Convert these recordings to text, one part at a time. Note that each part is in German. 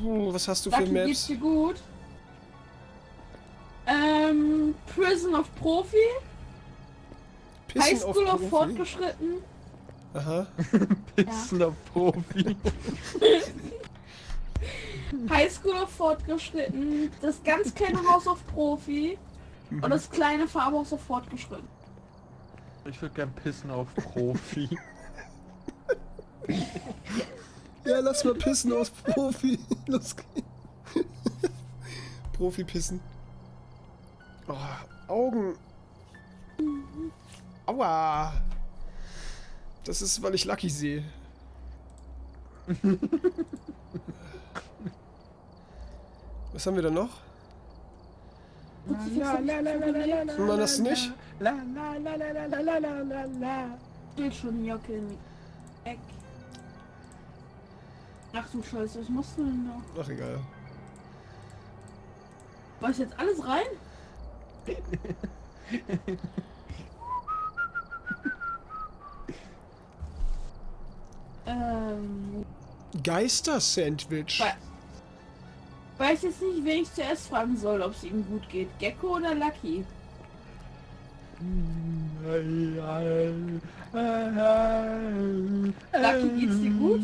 Puh, was hast du für Lucky, geht's Maps? dir gut? Ähm, Prison of Profi, High Pissen auf School of Profi? Fortgeschritten, Aha. Pissner Profi. High School of Fortgeschritten, das ganz kleine Haus auf Profi und das kleine Farmhaus auf Fortgeschritten. Ich würde gern pissen auf Profi. Ja, lass mal pissen aus Profi. Los geht's. Profi pissen. Oh, Augen. Aua. Das ist, weil ich Lucky sehe. Was haben wir da noch? La, la, la, la, la, la, la, Man das nicht? La la la la la la la la la la. Steht schon Jocke in Eck. Ach du Scheiße, was machst du denn da? Ach egal. War ich jetzt alles rein? ähm, Geister-Sandwich. Weiß jetzt nicht, wen ich zuerst fragen soll, ob es ihm gut geht. Gecko oder Lucky? Lucky, geht's dir gut?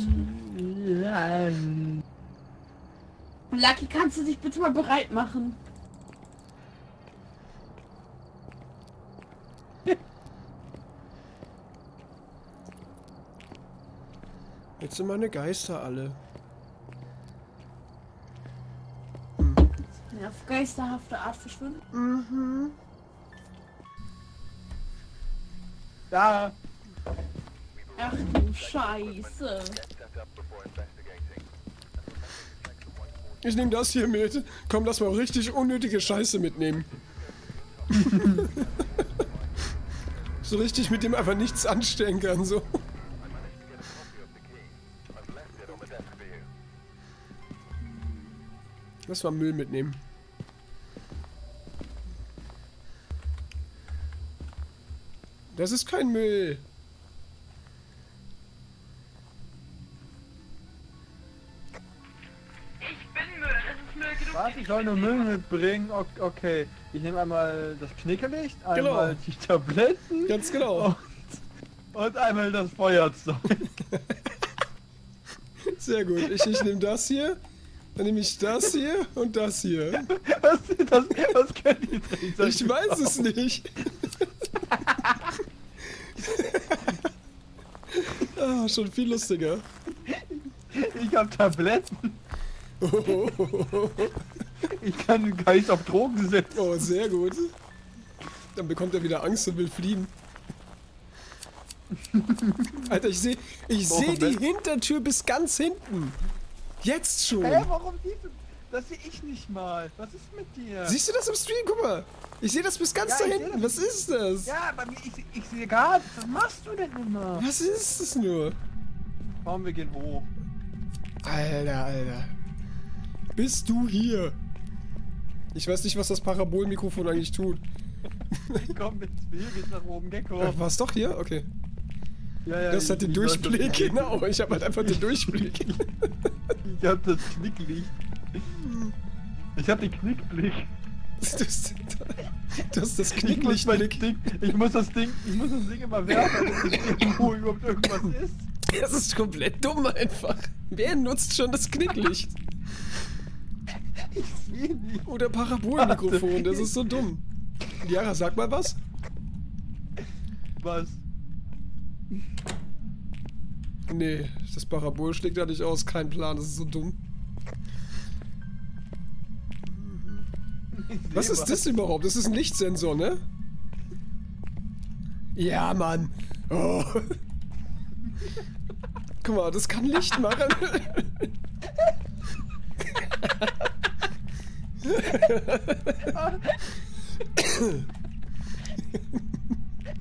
Lucky, kannst du dich bitte mal bereit machen? Jetzt sind meine Geister alle. Ja, auf geisterhafte Art verschwunden. Mhm. Da. Ach du Scheiße. Ich nehme das hier mit. Komm, lass mal richtig unnötige Scheiße mitnehmen. so richtig mit dem einfach nichts anstellen kann, so. Lass mal Müll mitnehmen. Das ist kein Müll. Ich soll nur Müll mitbringen? Okay. Ich nehme einmal das Knickerlicht, einmal die Tabletten Ganz genau. und einmal das Feuerzeug. Sehr gut. Ich, ich nehme das hier. Dann nehme ich das hier und das hier. Was, das, was können die denn? Das- Ich weiß es nicht. ah, schon viel lustiger. Ich hab Tabletten. Ich kann Geist auf Drogen setzen. Oh, sehr gut. Dann bekommt er wieder Angst und will fliehen. Alter, ich sehe ich seh die? Hintertür bis ganz hinten. Jetzt schon. Hä, warum siehst du? Das sehe ich nicht mal. Was ist mit dir? Siehst du das im Stream? Guck mal. Ich sehe das bis ganz Ja, da hinten. Was ist das? ja, bei mir, ich, ich sehe gar nichts. Was machst du denn immer? Was ist das nur? Komm, wir gehen hoch. Alter, Alter. Bist du hier? Ich weiß nicht, was das Parabolmikrofon eigentlich tut. Komm mit mir, geht nach oben, Gecko. War es doch hier? Okay. Ja, ja, Das hat den ich- ich Durchblick, genau. Ich habe halt einfach den Durchblick. Ich hab das Knicklicht. Ich hab den Knickblick. Das, das, das, das Ich Knicklicht. mein Ding, ich muss das Ding, ich muss das Ding immer werfen, damit irgendwo überhaupt irgendwas ist. Das ist komplett dumm einfach. Wer nutzt schon das Knicklicht? Ich sehe nicht. Oder Parabolmikrofon, das ist so dumm. Jara, sag mal was. Was? Nee, das Parabol schlägt da nicht aus. Kein Plan, das ist so dumm. Was ist das überhaupt? Das ist ein Lichtsensor, ne? Ja, Mann. Oh. Guck mal, das kann Licht machen.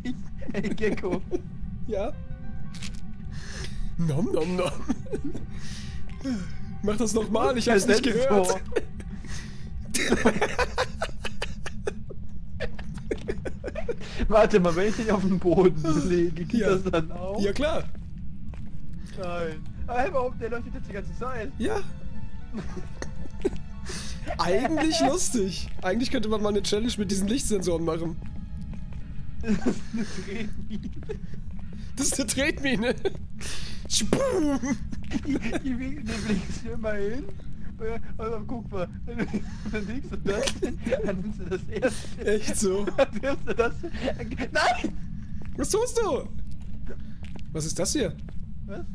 Ich, ey, Gecko. ja. Nom nom nom. Mach das nochmal, ich hab's nicht gehört. Warte mal, wenn ich dich auf den Boden lege, geht Ja. das dann auch? Ja klar. Nein. Aber warum? Der leuchtet jetzt die ganze Zeit. Ja. Eigentlich lustig. Eigentlich könnte man mal eine Challenge mit diesen Lichtsensoren machen. Das ist eine Tretmine. Das ist eine Tretmine. Spum. Die, blickst du immer hin. Und dann guck mal, dann nimmst du das, dann nimmst du das erste. Echt so. Dann nimmst du das. Nein! Was tust du? Was ist das hier? Was?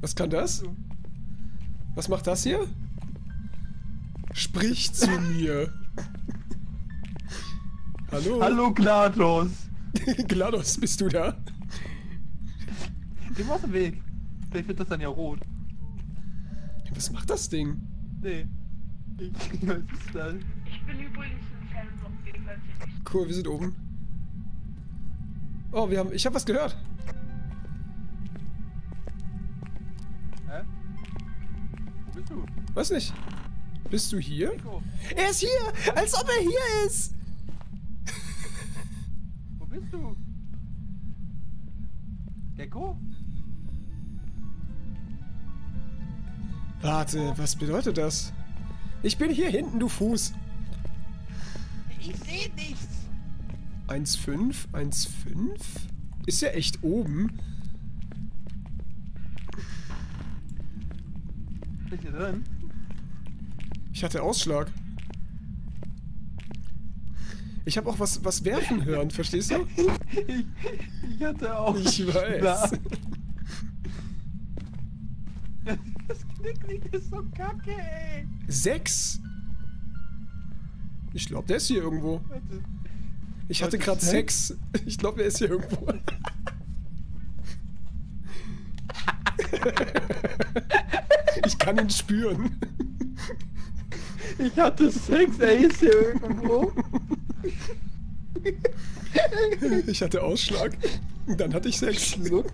Was kann das? Was macht das hier? Sprich zu mir. Hallo? Hallo GLaDOS! GLaDOS, bist du da? Geh mal aus dem Weg. Vielleicht wird das dann ja rot. Was macht das Ding? Nee. Ich? Ich bin übrigens ein Fan von gegenseitig. Cool, wir sind oben. Oh, wir haben. Ich habe was gehört. Hä? Wo bist du? Weiß nicht. Bist du hier? Nico, Er ist hier! Als ob er hier ist! wo bist du? Gecko? Warte, was bedeutet das? Ich bin hier hinten, du Fuß. Ich sehe nichts! 1,5? 1,5? Ist ja echt oben. Bist du drin? Ich hatte Ausschlag. Ich habe auch was, was werfen hören, verstehst du? Ich, ich hatte auch. Ich weiß. Das Knicklick ist so kacke, ey. Sechs? Ich glaube, der ist hier irgendwo. Ich hatte gerade sechs? Ich glaube, er ist hier irgendwo. Ich kann ihn spüren. Ich hatte Sex, er ist hier irgendwo. Ich hatte Ausschlag. Dann hatte ich Sex. Schluck.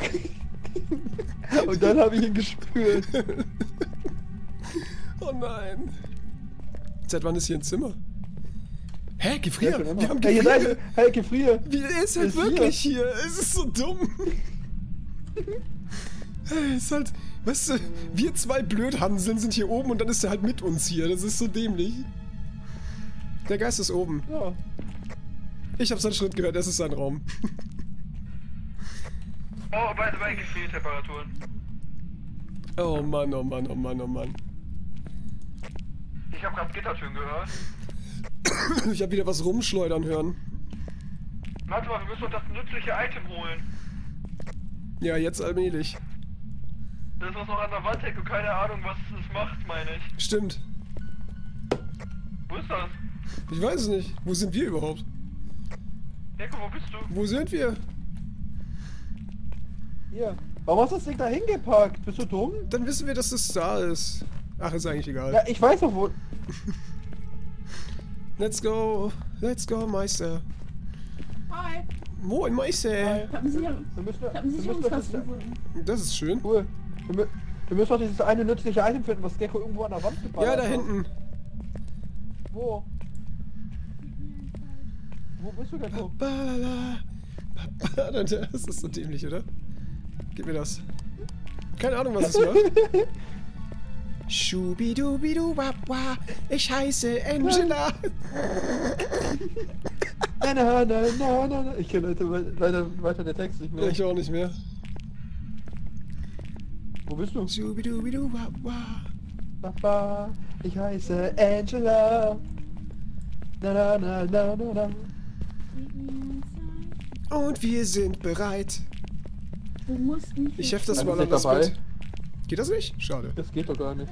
Und dann habe ich ihn gespürt. Oh nein. Seit wann ist hier ein Zimmer? Hä, Gefrier? Ja, schon Wir haben Hey, Gefrier. seid, hey, Gefrier. Wie, er ist halt Ist hier. wirklich hier. Es ist so dumm. Hey, ist halt, weißt du, wir zwei Blödhanseln sind hier oben und dann ist er halt mit uns hier. Das ist so dämlich. Der Geist ist oben. Ja. Ich habe seinen Schritt gehört, das ist sein Raum. Oh, by the way, Gefriertemperaturen. Oh Mann, oh Mann, oh Mann, oh Mann. Ich habe gerade Gittertüren gehört. Ich habe wieder was rumschleudern hören. Warte mal, wir müssen uns das nützliche Item holen. Ja, jetzt allmählich. Das ist was noch an der Wand hängt und keine Ahnung, was es macht, meine ich. Stimmt. Wo ist das? Ich weiß es nicht. Wo sind wir überhaupt? Jacko, wo bist du? Wo sind wir? Hier. Warum hast du das Ding da hingepackt? Bist du dumm? Dann wissen wir, dass das da ist. Ach, ist eigentlich egal. Ja, ich weiß doch wo. Let's go. Let's go, Meister. Hi. Moin, Meister. Ich hab einen Sicher- Wir müssen, ich hab einen wir müssen doch Sicherungskasten dieses, gefunden. Das ist schön. cool. Wir, wir müssen doch dieses eine nützliche Item finden, was Gecko irgendwo an der Wand Ja, geballert da hat. hinten. Wo? Wo bist du, Gecko? Das ist so dämlich, oder? Gib mir das. Keine Ahnung, was es macht. Schubidubidu wabwa. Ich heiße Angela. Na, na, na, na, na. Ich kenne leider, weiter der Text nicht mehr. Ich auch nicht mehr. Wo bist du? Schubidubidu wabwa. Papa, ich heiße Angela. Na, na, na, na, na, na. Und wir sind bereit. Du musst nicht. Ich heft das mal an das dabei. Bett. Geht das nicht? Schade. Das geht doch gar nicht.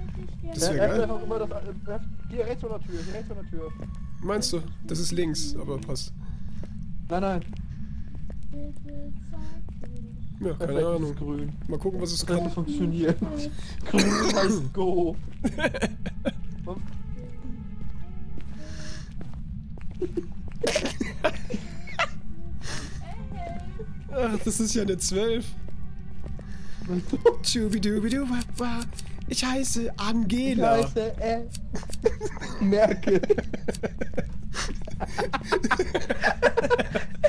Das wäre geil. einfach immer das, äh, hier rechts von der Tür, hier rechts von der Tür. Meinst du? Das ist links, aber passt. Nein, nein. Ja, keine Perfekt, Ahnung. grün. Mal gucken, was es Das kann. funktioniert. grün heißt Go. Ach, das ist ja eine 12. Schubidubidu. Ich heiße Ich Angela. heiße äh, Merkel.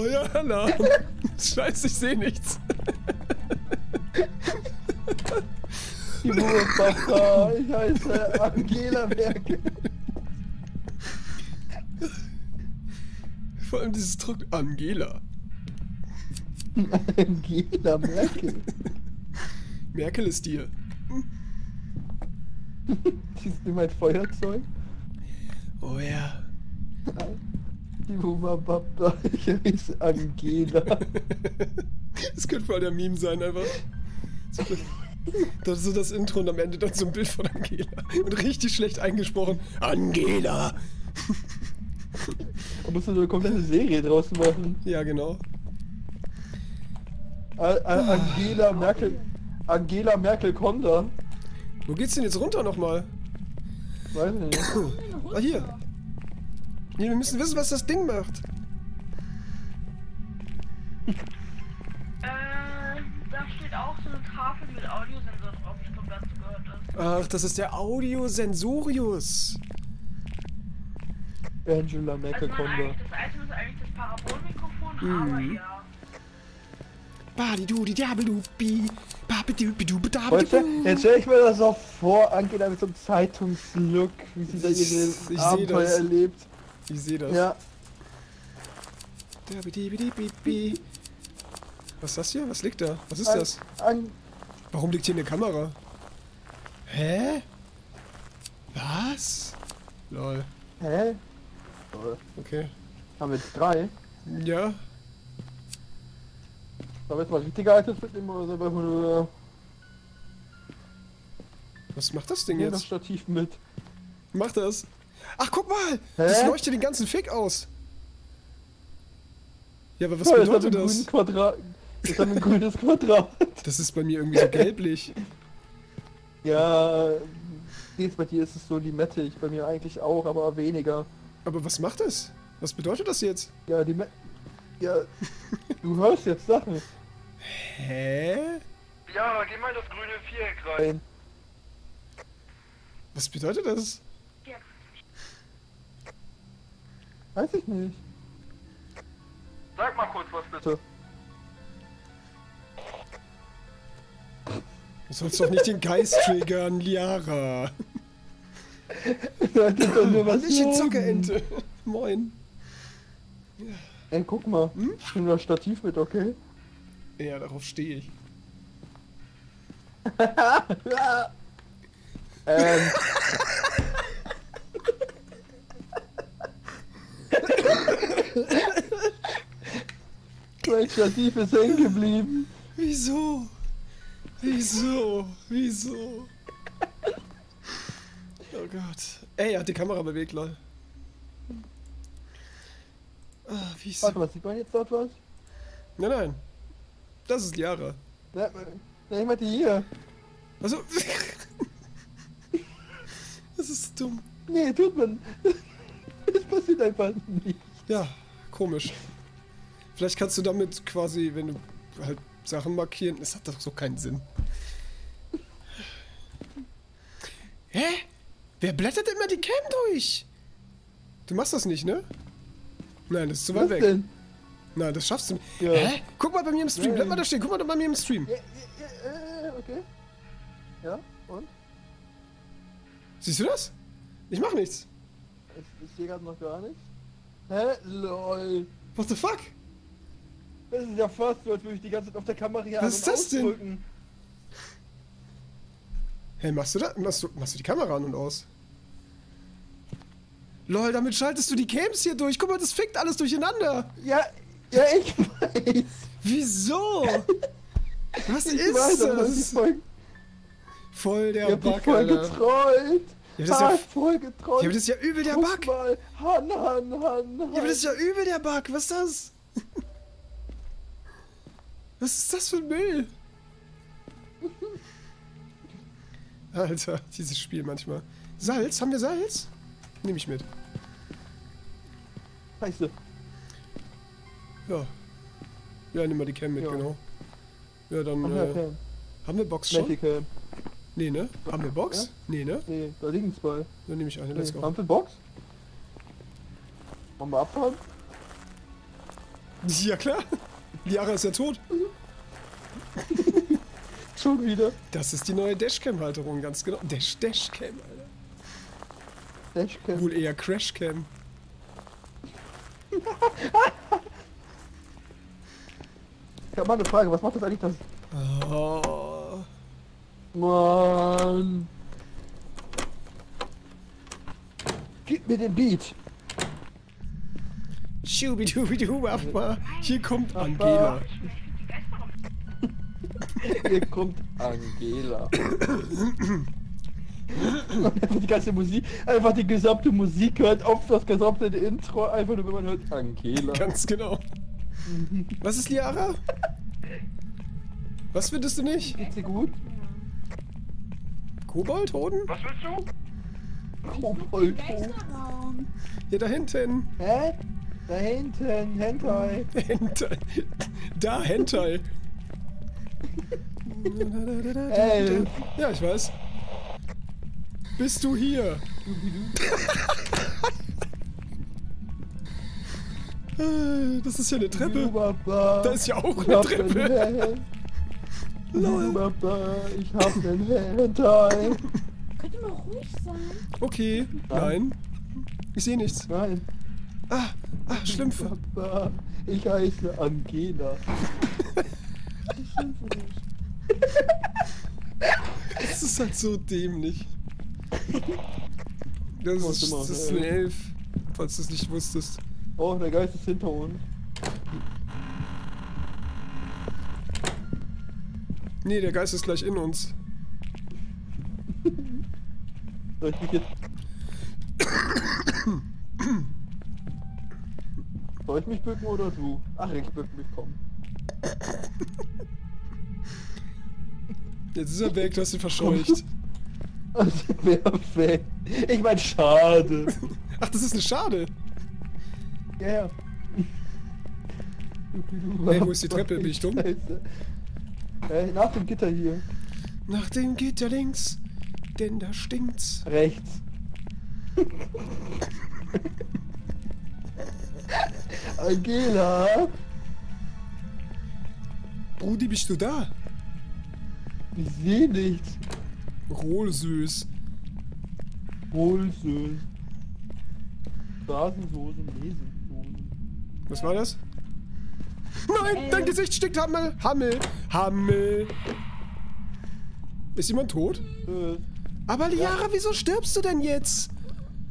Feueralarm. Scheiße, ich sehe nichts. Die Papa, ich heiße Angela Merkel. Vor allem dieses Druck. Angela. Angela Merkel. Merkel ist dir. Siehst du mein Feuerzeug? Oh ja. Papa, ich heiße Angela. Das könnte voll der Meme sein, einfach. Das ist so das Intro und am Ende dann so ein Bild von Angela. Und richtig schlecht eingesprochen. Angela! Da musst du so eine komplette Serie draus machen. Ja, genau. A A Angela Merkel. Angela Merkel Konda. Wo geht's denn jetzt runter nochmal? Weiß ich nicht. Ah, hier. Nee, wir müssen wissen, was das Ding macht. Äh, da steht auch so eine Tafel mit Audiosensor drauf. Ich glaube, dazu gehört das. Ach, das ist der Audiosensorius. Angela Also Konda. eigentlich, das Item ist eigentlich das Parabolmikrofon, aber Mhm. ja. Badi-du-di, diabelu-bi. Babidu-bidu-bidabidu. Leute, jetzt stell ich mir das auch vor, Angela mit so einem Zeitungslook, wie sie da ihre ich Abenteuer das. erlebt. Ich sehe das. Ja. Was ist das hier? Was liegt da? Was ist An- das? An Warum liegt hier eine Kamera? Hä? Was? Lol. Hä? Toll. Okay. Haben wir jetzt drei? Ja. Sollen wir jetzt mal richtige Items mitnehmen oder nur Was macht das Ding hier das jetzt? Stativ mit? Macht das? Ach, guck mal! Das Hä? leuchtet den ganzen Fick aus. Ja, aber was haben bedeutet das? grünen Quadrat. Haben wir ein grünes Quadrat. Das ist bei mir irgendwie so gelblich. Ja, jetzt bei dir ist es so limettig, bei mir eigentlich auch, aber weniger. Aber was macht das? Was bedeutet das jetzt? Ja, die Me Ja, du hörst jetzt Sachen Hä? Ja, geh mal in das grüne Viereck rein. Was bedeutet das? ja. Weiß ich nicht. Sag mal kurz was bitte. So. Du sollst doch nicht den Geist triggern, Liara. Das ist doch nur was Hallöchen, oben. Zuckerente. Moin. Ey, guck mal. Hm? Ich nehme das Stativ mit, okay? Ja, darauf stehe ich. ähm. mein Stativ ist hängen geblieben. Wieso? Wieso? Wieso? Oh Gott. Ey, er hat die Kamera bewegt, lol. Ah, wieso? Warte mal, sieht man jetzt dort was? Nein, nein. Das ist Liara. Ne, ne, ich meinte hier. Also. das ist dumm. Nee, tut man. Es passiert einfach nicht. Ja, komisch. Vielleicht kannst du damit quasi, wenn du halt Sachen markieren, das hat doch so keinen Sinn. Hä? Wer blättert immer die Cam durch? Du machst das nicht, ne? Nein, das ist zu weit Was weg. denn? Nein, das schaffst du nicht. Ja. Hä? Guck mal bei mir im Stream. Bleib mal da stehen. Guck mal da bei mir im Stream. Ja, ja, ja, äh, okay. Ja, und? Siehst du das? Ich mach nichts. Ich, ich sehe gerade noch gar nichts. Hä? LOL. What the fuck? Das ist ja fast so, als würde ich die ganze Zeit auf der Kamera hier Was an ist das denn? ausdrücken. Hey, machst du da? Machst du, machst du die Kamera an und aus? Lol, damit schaltest du die Cams hier durch. Guck mal, das fickt alles durcheinander. Ja, ja, ich weiß. Wieso? Was Ich ist weiß, das? voll, Voll der dich Bug, voll Alter. Ja, das ah, ja- voll getrollt. Ja, aber das ja übel der Guck Bug. mal. Han, Han, Han, Han. Ja, aber das ja übel der Bug. Was ist das? Was ist das für ein Müll? Alter, dieses Spiel manchmal. Salz? Haben wir Salz? Nehme ich mit. Scheiße. Ja. Ja, nimm mal die Cam mit, Ja. genau. Ja, dann äh, haben wir Box schon? Medical. Nee, ne? Haben wir Box? Ja? Nee, ne? Nee, da liegen zwei. Dann nehme ich eine. Let's Nee. go. Haben wir Box? Wollen wir abfahren? Ja, klar. Liara ist ja tot. Schon wieder. Das ist die neue Dashcam-Halterung, ganz genau. Dash, Dashcam, Alter. Dashcam. Wohl eher Crashcam. Ich hab mal eine Frage, was macht das eigentlich das? Oh. Mann. Gib mir den Beat. Schubidubidu, Abba. Hier kommt Angela. Hier kommt Angela. Die ganze Musik, einfach die gesamte Musik hört auf das gesamte Intro, einfach nur wenn man hört Angela. Ganz genau. Was ist Liara? Was findest du nicht? Geht's dir gut? Koboldhoden? Was willst du? Kobold. Geisterraum. Ja, da hinten. Hä? Da hinten, Hentai. Hentai. Da, Hentai. Elf. Ja, ich weiß. Bist du hier? Äh, Das ist ja eine Treppe. Da ist ja auch eine Treppe. Lol. Ich hab den Hentai. Könnt ihr mal ruhig sein? Okay, nein. Ich sehe nichts. Nein. Ah, ah, Schlümpfe. Ich heiße Angela. Ich schimpfe nicht. Das ist halt so dämlich. Das ist, das ist eine Elf, falls du es nicht wusstest. Oh, der Geist ist hinter uns. Nee, der Geist ist gleich in uns. Soll ich mich jetzt... Soll ich mich bücken oder du? Ach, ich bück mich, komm. Jetzt ist er weg, du hast ihn verscheucht. Perfekt. Ich mein, schade. Ach, das ist eine Schade. Ja, ja. Hey, wo ist die Treppe? Bin ich dumm? Scheiße. Äh, nach dem Gitter hier. Nach dem Gitter links, denn da stinkt's. Rechts. Angela! Brudi, bist du da? Ich seh nichts. Rohlsüß. Wohlsöhn. Straßensoße, Mesensoße. Was war das? Nein, Äh. dein Gesicht stinkt Hammel. Hammel. Hammel. Ist jemand tot? Äh, Aber Liara, wieso stirbst du denn jetzt?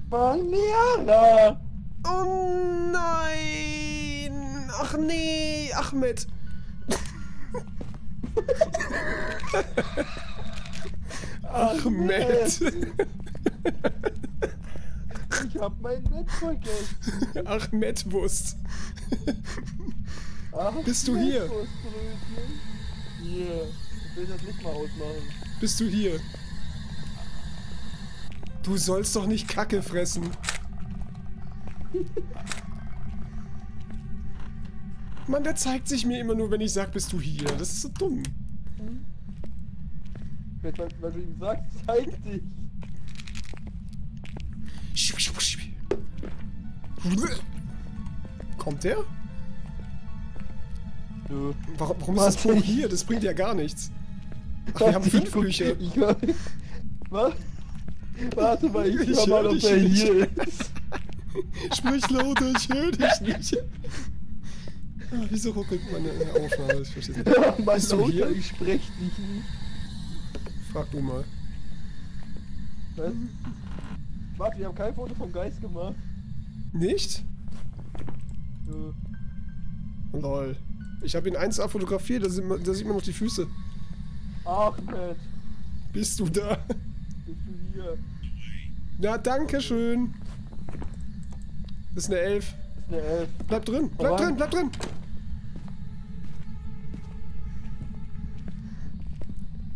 Mann, Liara! Oh nein! Ach nee, Ahmed. Ahmed. Ich hab mein Netz vergessen. Ahmed Wurst. Ach, Bist du hier? Wurstbrötchen. Hier. Ich will das Licht mal ausmachen. Bist du hier? Du sollst doch nicht Kacke fressen. Mann, der zeigt sich mir immer nur, wenn ich sag, bist du hier. Das ist so dumm. Weil, weil, weil du ihm sagst, zeig dich. Kommt der? Nö. Warum, warum ist das ich- hier? Das bringt ja gar nichts. Ach, wir haben fünf Bücher. Ich hör, was? Warte mal, ich, Ich hör mal, ob er hier ist. Sprich lauter, ich höre dich nicht. Ah, wieso ruckelt meine Aufnahme? Ich verstehe nicht. Ja, mein Bist du hier? Lauter, ich sprech dich nicht. Frag du mal. Was? Warte, wir haben kein Foto vom Geist gemacht. Nicht? Nö. Lol. Ich habe ihn 1A fotografiert, da sieht, man, da sieht man noch die Füße. Ahmed, Bist du da? bist du hier? Na, danke schön. Das ist eine Elf. Das ist eine Elf. Bleib drin, bleib Voran. drin, bleib drin.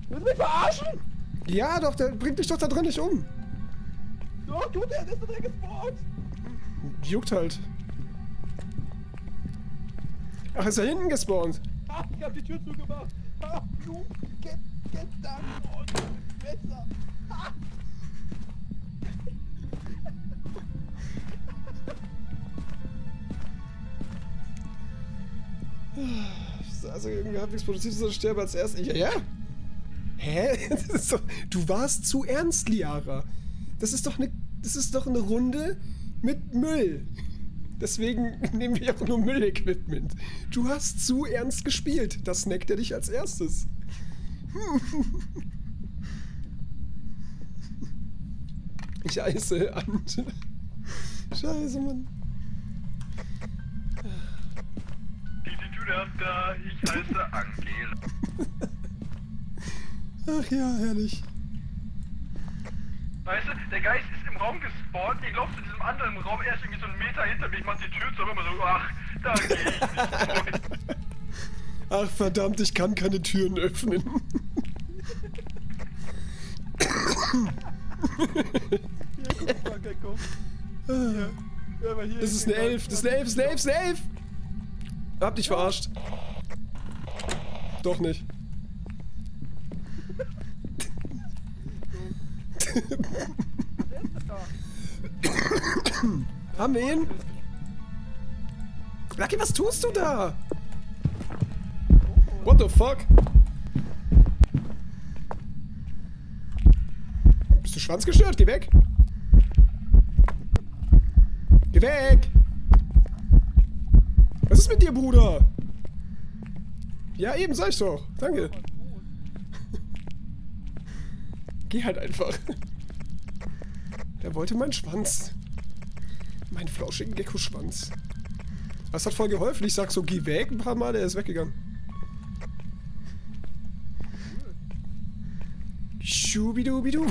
Willst du mich verarschen? Ja, doch, der bringt dich doch da drin nicht um. Doch, tut er, der ist da drin gespawnt. Juckt halt. Ach, ist er hinten gespawnt? Ah, ich hab die Tür zugemacht. Ah, du, get, get down. Oh, bist besser. Ah. Also, irgendwie hab ich's produziert, so sterbe als erstes. Ja, ja. Hä? Doch, du warst zu ernst, Liara. Das ist doch eine, das ist doch eine Runde mit Müll. Deswegen nehmen wir auch nur Müllequipment. Du hast zu ernst gespielt. Das snackt er dich als erstes. Scheiße, Ant. Scheiße, Mann. Die Tüte habt da, ich heiße Angela. Ach ja, herrlich. Weißt du, der Geist ist im Raum gespawnt, ich laufe zu diesem anderen Raum, er ist irgendwie so einen Meter hinter mir, ich mach die Tür zu, immer so, ach, da geh ich nicht durch. Ach verdammt, ich kann keine Türen öffnen. Hier, guck mal, Gecko. Hier. Ja, aber hier Das ist eine Elf, das ist eine Elf, das ist eine Elf, das ist eine Elf! Hab dich verarscht. Doch nicht. Der ist da. Haben wir ihn? Lucky, was tust du da? What the fuck? Bist du schwanzgestört? Geh weg! Geh weg! Was ist mit dir, Bruder? Ja, eben, sag ich doch. Danke. Geh halt einfach. Der wollte meinen Schwanz. Meinen flauschigen Gecko-Schwanz. Das hat voll geholfen. Ich sag so, geh weg ein paar Mal, der ist weggegangen. Schubidubidu.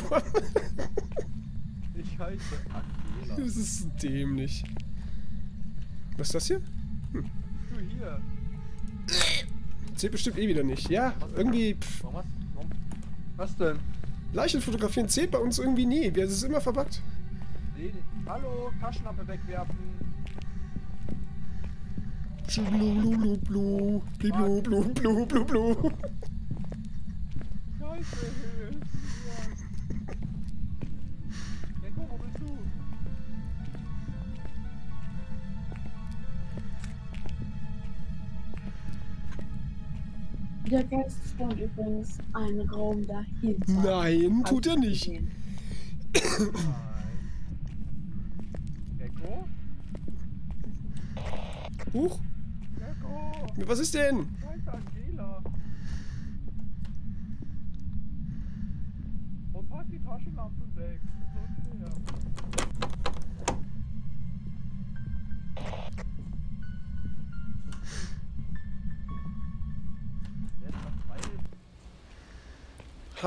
Ich heiße Angela. Das ist dämlich. Was ist das hier? Du hier. Zählt bestimmt eh wieder nicht. Ja, irgendwie. Pff? Was denn? Leichen fotografieren zählt bei uns irgendwie nie. Es ist immer nee. Hallo, Taschenlampe wegwerfen. Blu, blu, blu, blu, blu, blu, blu, blu. Scheiße. Der Geist spawnt übrigens einen Raum dahinter. Nein, tut er nicht. Gecko? Huch, Gecko! was ist denn?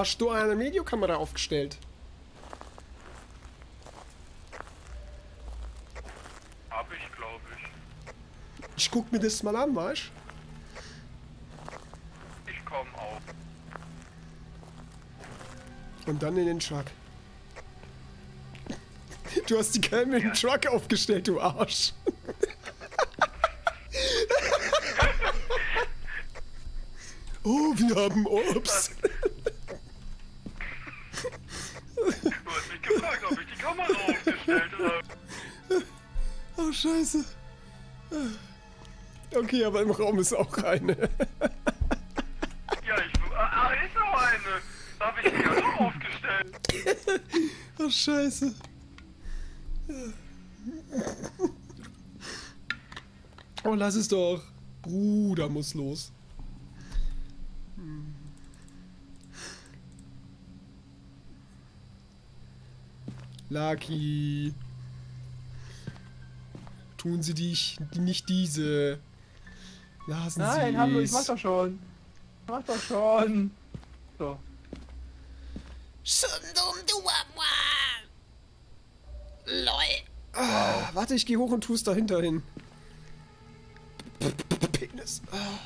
Hast du eine Videokamera aufgestellt? Hab ich, glaube ich. Ich guck mir das mal an, weißt Ich komm auch. Und dann in den Truck. Du hast die Cam in den Truck aufgestellt, du Arsch. Oh, wir haben Obst. Scheiße. Okay, aber im Raum ist auch eine. Ja, ich. Ah, ist noch eine. Da hab ich die ja noch aufgestellt. Oh, scheiße. Oh, lass es doch. Bruder muss los. Lucky. Tun Sie dich nicht diese. Lassen Nein, Sie hallo, ich mach doch schon. Ich mach doch schon. So. Ah, warte, ich gehe hoch und tu's dahinter hin. Penis. Ah.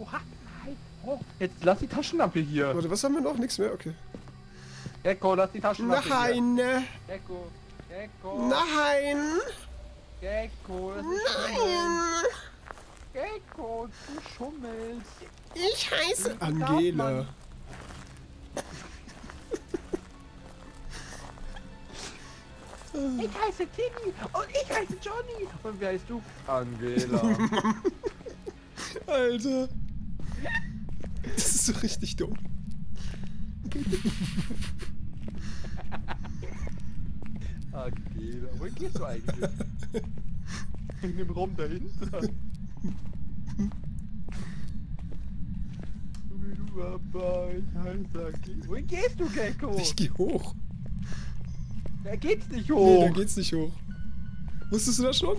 Oha, nein. Oh, jetzt lass die Taschenlampe hier. Warte, was haben wir noch? Nichts mehr? Okay. Gecko, lass die Taschenlampe Nein! hier. Gecko, Gecko, Nein! Gecko, das ist Schummeln. Gecko, du schummelst. Ich heiße Angela. Ich heiße Timmy und ich heiße Johnny. Und wie heißt du? Angela. Alter. Das ist so richtig dumm. Ah, Gela. Wohin gehst du eigentlich? In dem Raum dahinter. Wohin gehst du, Gecko? Ich geh hoch. Da geht's nicht Nee, hoch. da geht's nicht hoch. Wusstest du das schon?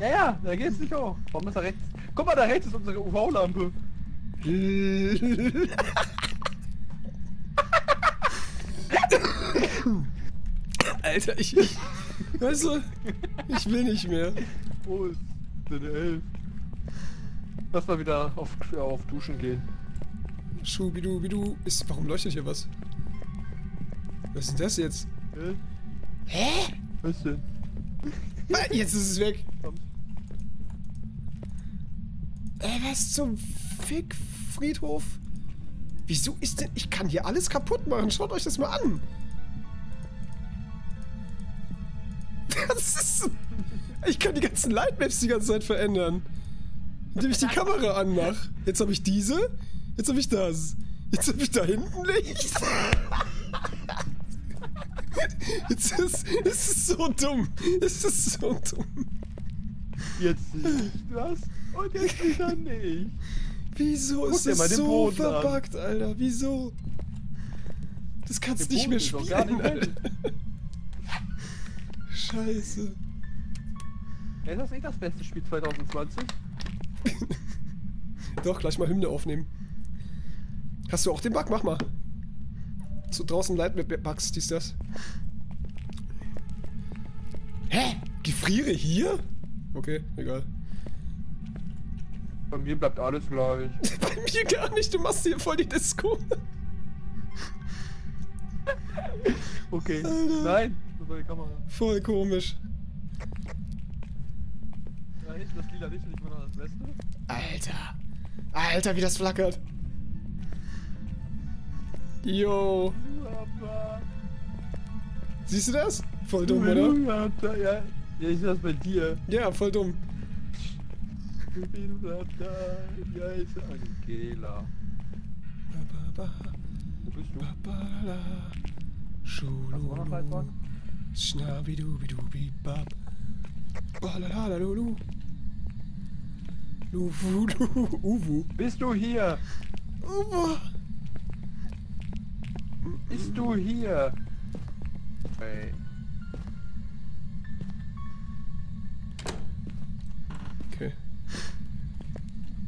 ja, ja, da geht's nicht hoch. Warum ist da rechts? Guck mal, da rechts ist unsere UV-Lampe. Alter, ich, ich. Weißt du, ich will nicht mehr. Wo ist denn elf? Lass mal wieder auf, auf Duschen gehen. Schubidu-bidu. Ist. Warum leuchtet hier was? Was ist das jetzt? Hä? Hä? Was denn? Jetzt ist es weg. Komm. Ey, was zum Fick, Friedhof? Wieso ist denn. Ich kann hier alles kaputt machen. Schaut euch das mal an. Das ist. Ich kann die ganzen Lightmaps die ganze Zeit verändern. Indem ich die Kamera anmache. Jetzt habe ich diese. Jetzt habe ich das. Jetzt habe ich da hinten Licht. Jetzt ist es ist so dumm. Es ist so dumm. Jetzt ich was und jetzt wieder nicht. Wieso Guck ist das so Boden an. verbuggt, Alter? Wieso? Das kannst Der nicht mehr spielen, nicht. Alter. Scheiße. Ist das nicht das beste Spiel 2020? Doch, gleich mal Hymne aufnehmen. Hast du auch den Bug? Mach mal. So draußen Lightmap-Bugs, dies, das. Hä? Gefriere hier? Okay, egal. Bei mir bleibt alles gleich. Bei mir gar nicht, du machst hier voll die Disco. Okay. Alter. Nein, war die Kamera. Voll komisch. Da hinten das lila Licht und ich war noch das Beste. Alter. Alter, wie das flackert. Yo. Siehst du das? Voll dumm, oder? Ja, ja, ja, ich sehe das bei dir. Ja, voll dumm. Ja, ist Angela. Wo bist du? Hast Schnabidubidubibab. Balalalulu. Lufu, lu, Uwu. Bist du hier? Uwu. Bist du hier? Hey. Okay.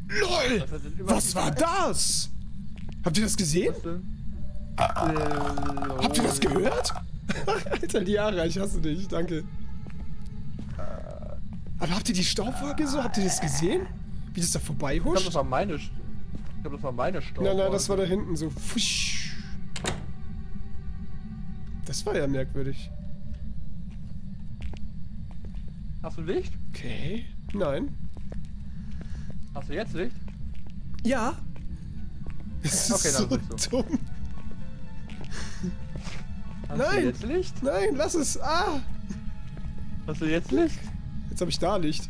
LOL! Was war das? Habt ihr das gesehen? Was denn? Habt ihr das gehört? Alter, Liara, ich hasse dich, danke. Aber habt ihr die Staubwolke so? Habt ihr das gesehen? Wie das da Ich glaube, das war meine. Ich glaube, das war meine Staub. Nein, nein, das war da hinten so. Fusch. Das war ja merkwürdig. Hast du Licht? Okay. Nein. Hast du jetzt Licht? Ja. Das ist Okay, so dann bist dumm. Hast Nein. du jetzt Licht? Nein, lass es. Ah. Hast du jetzt Licht? Jetzt habe ich da Licht.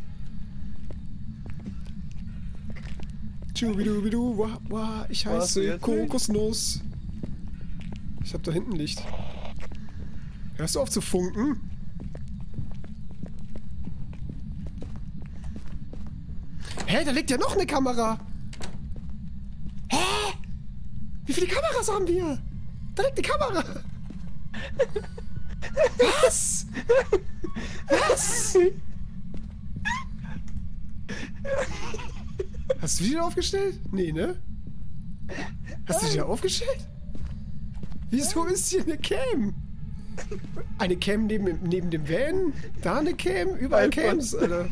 Tschubidubidu, wah, wah, ich heiße Kokosnuss. Ich habe da hinten Licht. Hörst du auf zu funken? Hä, da liegt ja noch eine Kamera. Hä? Wie viele Kameras haben wir? Da liegt eine Kamera. Was? Was? Hast du die wieder aufgestellt? Nee, ne? Hast du die wieder aufgestellt? Wieso ist hier eine Cam? Eine Cam neben, neben dem Van? Da eine Cam? Überall. Cams, Alter.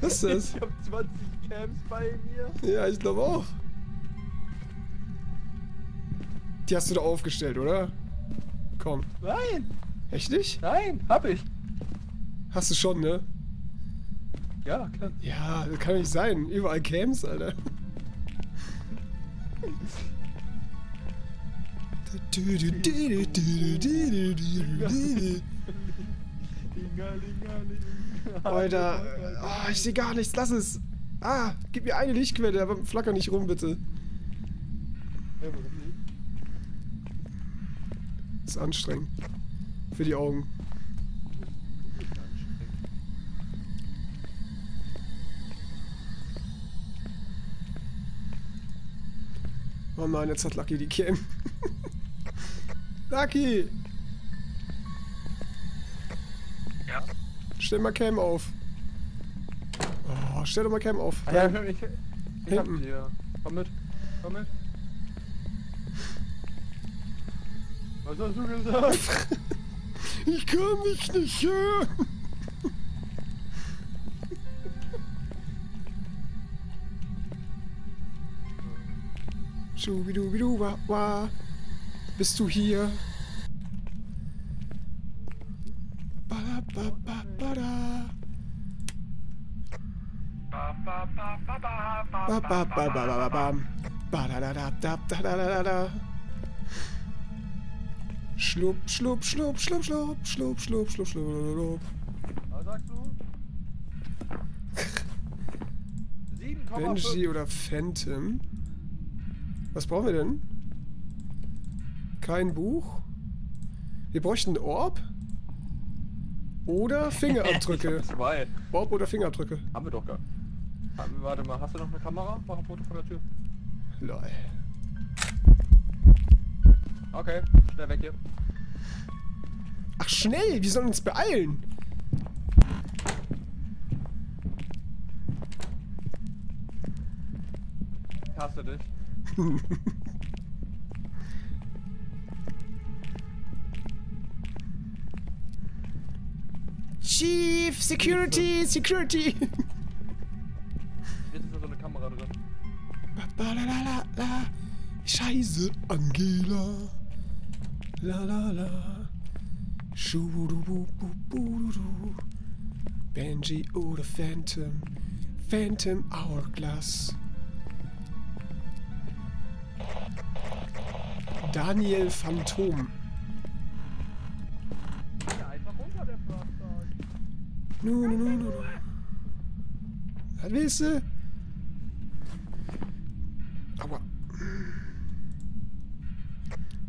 Was ist das? Ich hab 20 Cams bei mir. Ja, ich glaube auch. Die hast du da aufgestellt, oder? Komm. Nein, Echt nicht? nein, hab ich. Hast du schon, ne? Ja, klar. Ja, das kann nicht sein. Überall Cams, Alter. Alter, oh, ich sehe gar nichts. Lass es. Ah, gib mir eine Lichtquelle, aber flacker nicht rum, bitte. Ja? Ist anstrengend. Für die Augen. Oh nein, jetzt hat Lucky die Cam. Lucky! Ja. Stell mal Cam auf. Oh, stell doch mal Cam auf. Ja, ich, ich, ich hab sie, ja. Komm mit. Komm mit. Was hast du gesagt? Ich kann dich nicht hören. Schubidubidu wa wa. Bist du hier? Ba ba. Ba, ba, ba, ba, ba, ba, Ba ba ba, ba ba ba ba bam. Ba Schlupp, schlupp, schlupp, schlupp, schlupp, schlupp, schlupp, schlupp, schlupp. Was sagst du? 7,5. Benji oder Phantom? Was brauchen wir denn? Kein Buch? Wir bräuchten einen Orb? Oder Fingerabdrücke? Zwei. Orb oder Fingerabdrücke? Haben wir doch gar. Haben Warte mal, hast du noch eine Kamera? Mach ein Foto von der Tür. Lol. Okay, schnell weg hier. Ach schnell, wir sollen uns beeilen. Ich hasse dich. Chief, Security, Security. Jetzt ist da so eine Kamera drin. Scheiße, Angela. La la la. Benji oder Phantom. Phantom Hourglass. Daniel Phantom. Nu, nu, nu, nu. Was willst du? Aua.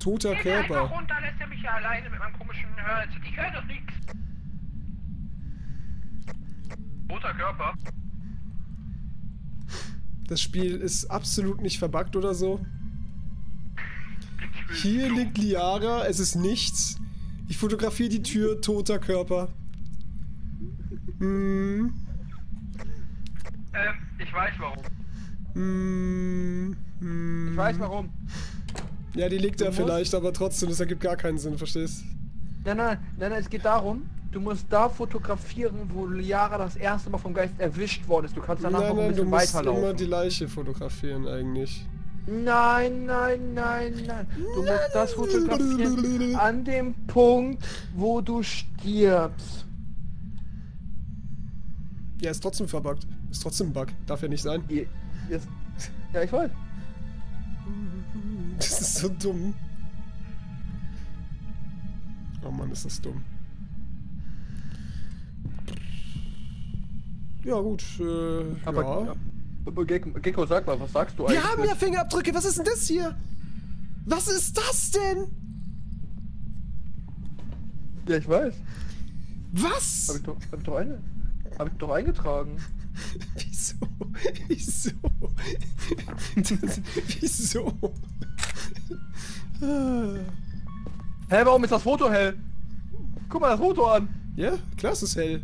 Toter Geht einfach Körper. runter, lässt er mich ja alleine mit meinem komischen Hörheadset. Ich höre doch nichts. Roter Körper. Das Spiel ist absolut nicht verbuggt oder so. Hier liegt Liara, es ist nichts. Ich fotografiere die Tür, toter Körper. Hm, Ähm, ich weiß warum. hm, hm. Ich weiß warum. Ja, die liegt Du musst- vielleicht, aber trotzdem, das ergibt gar keinen Sinn, verstehst? Nein, nein, nein, nein, es geht darum, du musst da fotografieren, wo Liara das erste Mal vom Geist erwischt worden ist. Du kannst danach Nein, noch ein nein, du bisschen musst immer weiterlaufen. die Leiche fotografieren eigentlich. Nein, nein, nein, nein. Du musst das fotografieren an dem Punkt, wo du stirbst. Ja, ist trotzdem verbuggt. Ist trotzdem ein Bug. Darf ja nicht sein. Ihr- Jetzt, ja, ich weiß. So dumm. Oh Mann, ist das dumm. Ja, gut. Äh, Aber, ja. ja. Gecko, sag mal, was sagst du Wir eigentlich? haben ja Fingerabdrücke. Was ist denn das hier? Was ist das denn? Ja, ich weiß. Hab Was? ich doch, hab ich doch, eine, hab ich doch eingetragen. Wieso? Wieso? Das, wieso? Hä, warum ist das Foto hell? Guck mal das Foto an. Ja, klar, es ist hell.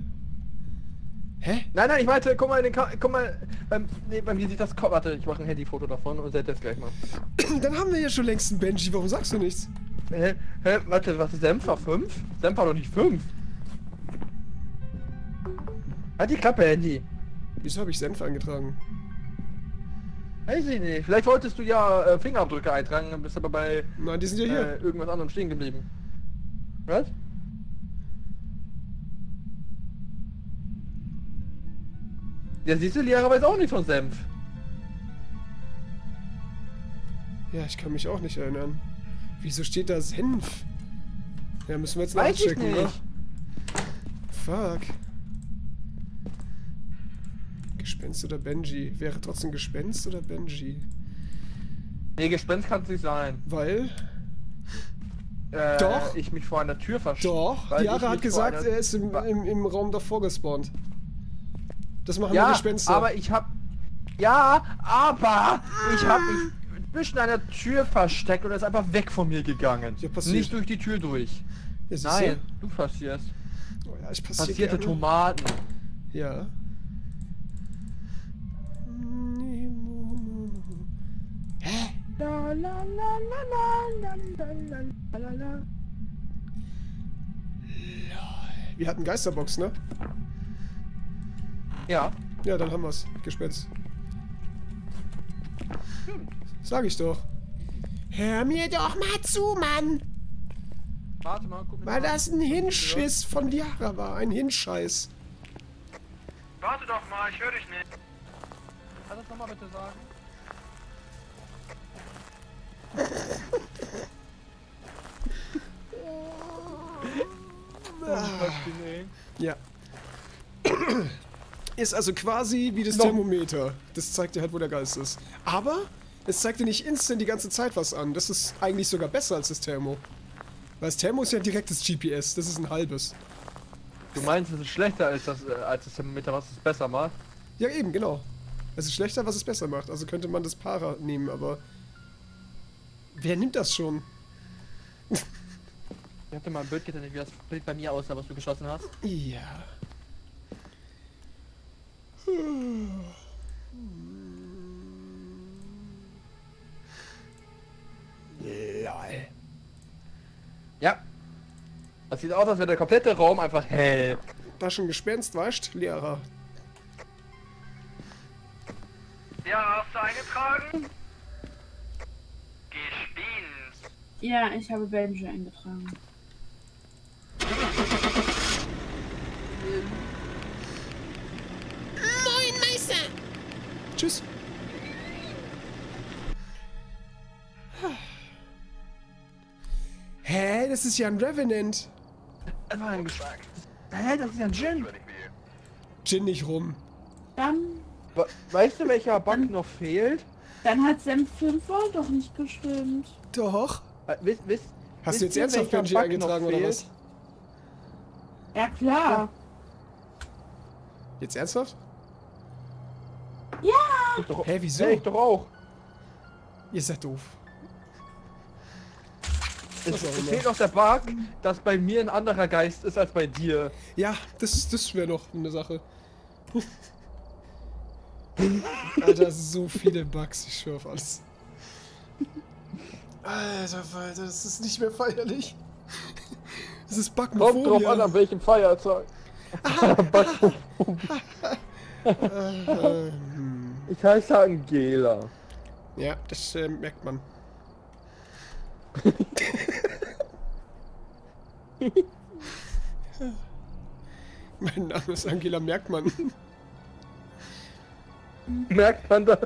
Hä? Nein, nein, ich meinte, guck mal, in den Ka guck mal, beim, nee, bei mir sieht das Kopf. Warte, ich mache ein Handyfoto davon und setze das gleich mal. Dann haben wir ja schon längst einen Benji. Warum sagst du nichts? Hä, hä, warte, was ist Dämpfer? 5? Dämpfer doch nicht 5. Halt die Klappe, Handy. Wieso habe ich Senf eingetragen? Weiß ich nicht. Vielleicht wolltest du ja äh, Fingerabdrücke eintragen, dann bist aber bei Nein, die sind ja hier. äh, irgendwas anderem stehen geblieben. Was? Ja, siehst du, Liara weiß auch nicht von Senf. Ja, ich kann mich auch nicht erinnern. Wieso steht da Senf? Ja, müssen wir jetzt Weiß nachchecken, ne? nicht. Fuck. Gespenst oder Benji? Wäre trotzdem Gespenst oder Benji? Nee, Gespenst kann es nicht sein. Weil. Äh, Doch. Ich mich vor einer Tür verstecke. Doch, Yara hat gesagt, er ist im, im, im Raum davor gespawnt. Das machen nur Ja, Gespenster. aber ich hab... Ja, aber ich hab mich zwischen einer Tür versteckt und er ist einfach weg von mir gegangen. Ja. Nicht durch die Tür durch. Ja, Nein, du passierst. Oh, ja, ich passiere Passierte gerne. Tomaten. Ja. Wir hatten Geisterbox, ne? Ja. Ja, dann haben wir's. Gespenst. Sag ich doch. Hör mir doch mal zu, Mann! Warte mal, guck mal. Weil das ein Hinschiss von Liara war. Ein Hinscheiß. Warte doch mal, ich höre dich nicht. Kannst du das nochmal bitte sagen? Ja. Ist also quasi wie das Noch- Thermometer. Das zeigt dir halt, wo der Geist ist. Aber es zeigt dir nicht instant die ganze Zeit was an. Das ist eigentlich sogar besser als das Thermo. Weil das Thermo ist ja direkt das GPS. Das ist ein halbes. Du meinst, es ist schlechter als das, äh, als das Thermometer, was es besser macht? Ja, eben, genau. Es ist schlechter, was es besser macht. Also könnte man das Para nehmen, aber. Wer nimmt das schon? Ich hab dir mal ein Bild getan, wie das Bild bei mir aussah, was du geschossen hast. Ja. Lol. Ja. Das sieht aus, als wäre der komplette Raum einfach hell. Da schon Gespenst, weißt Lehrer. Ja, hast du eingetragen? Ja, ich habe Benji eingetragen. Tschüss. Hä? Das ist ja ein Revenant. Einfach eingeschlagen. Hä, das ist ja ein Gin. Gin nicht rum. Dann, We weißt du, welcher Bug noch fehlt? Dann hat Sam 5 doch nicht gestimmt. Doch. Äh, Wisst, wisst, Hast wisst du jetzt ihr, ernsthaft Benji Bug eingetragen oder was? Ja klar. Jetzt ernsthaft? Doch, Hä, wieso? Ja, ich doch auch. Ihr seid doof. Es, fehlt noch der Bug, dass bei mir ein anderer Geist ist als bei dir. Ja, das, das wäre noch eine Sache. Alter, so viele Bugs, ich schwör auf alles. Alter, Alter, das ist nicht mehr feierlich. Das ist Kommt drauf an, Bugmophobia. an welchem Feiertag. Ähm, Ich heiße Angela. ja, das äh, merkt man. mein Name ist Angela Merkmann. Merkt man das?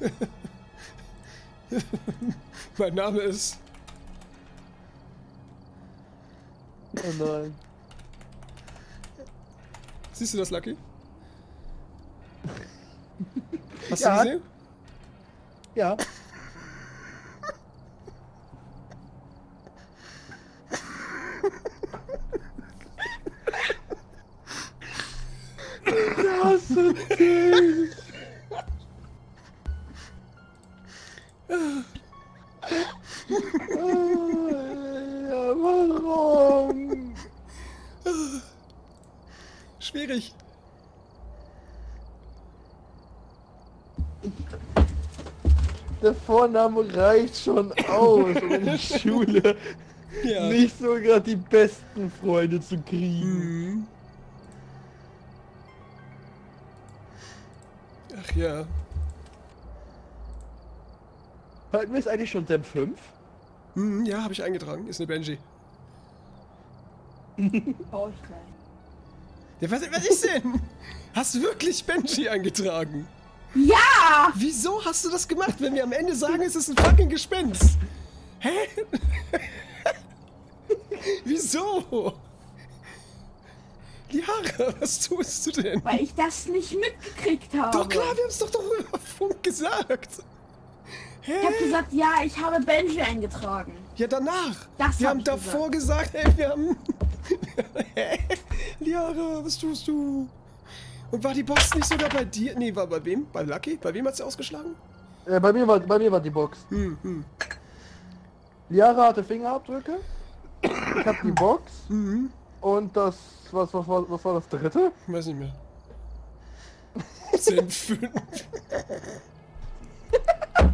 Mein Name ist. Oh nein. Siehst du das, Lucky? Hast Ja. du gesehen? Ja. Das ist dich. Ja, warum? Schwierig. Der Vorname reicht schon aus, um in der Schule Ja. nicht sogar die besten Freunde zu kriegen. Mhm. Ach ja. Hatten wir es eigentlich schon Dem 5? Mhm, ja, habe ich eingetragen. Ist eine Benji. Brauche ich gleich. Ja, was, was ist denn? Hast du wirklich Benji eingetragen? Ja! Wieso hast du das gemacht, wenn wir am Ende sagen, es ist ein fucking Gespenst? Hä? Wieso? Liara, was tust du denn? Weil ich das nicht mitgekriegt habe. Doch klar, wir haben es doch doch über Funk gesagt. Hä? Ich habe gesagt, ja, ich habe Benji eingetragen. Ja, danach. Das wir hab haben ich davor gesagt, hey, wir haben. Hä? Liara, was tust du? Und war die Box nicht sogar bei dir? Nee, war bei wem? Bei Lucky? Bei wem hat sie ausgeschlagen? Äh, bei, mir war, bei mir war die Box. Hm, hm. Liara hatte Fingerabdrücke. Ich hab die Box. Mhm. Und das. Was, was, was, was war das dritte? Weiß nicht mehr. 10, 5.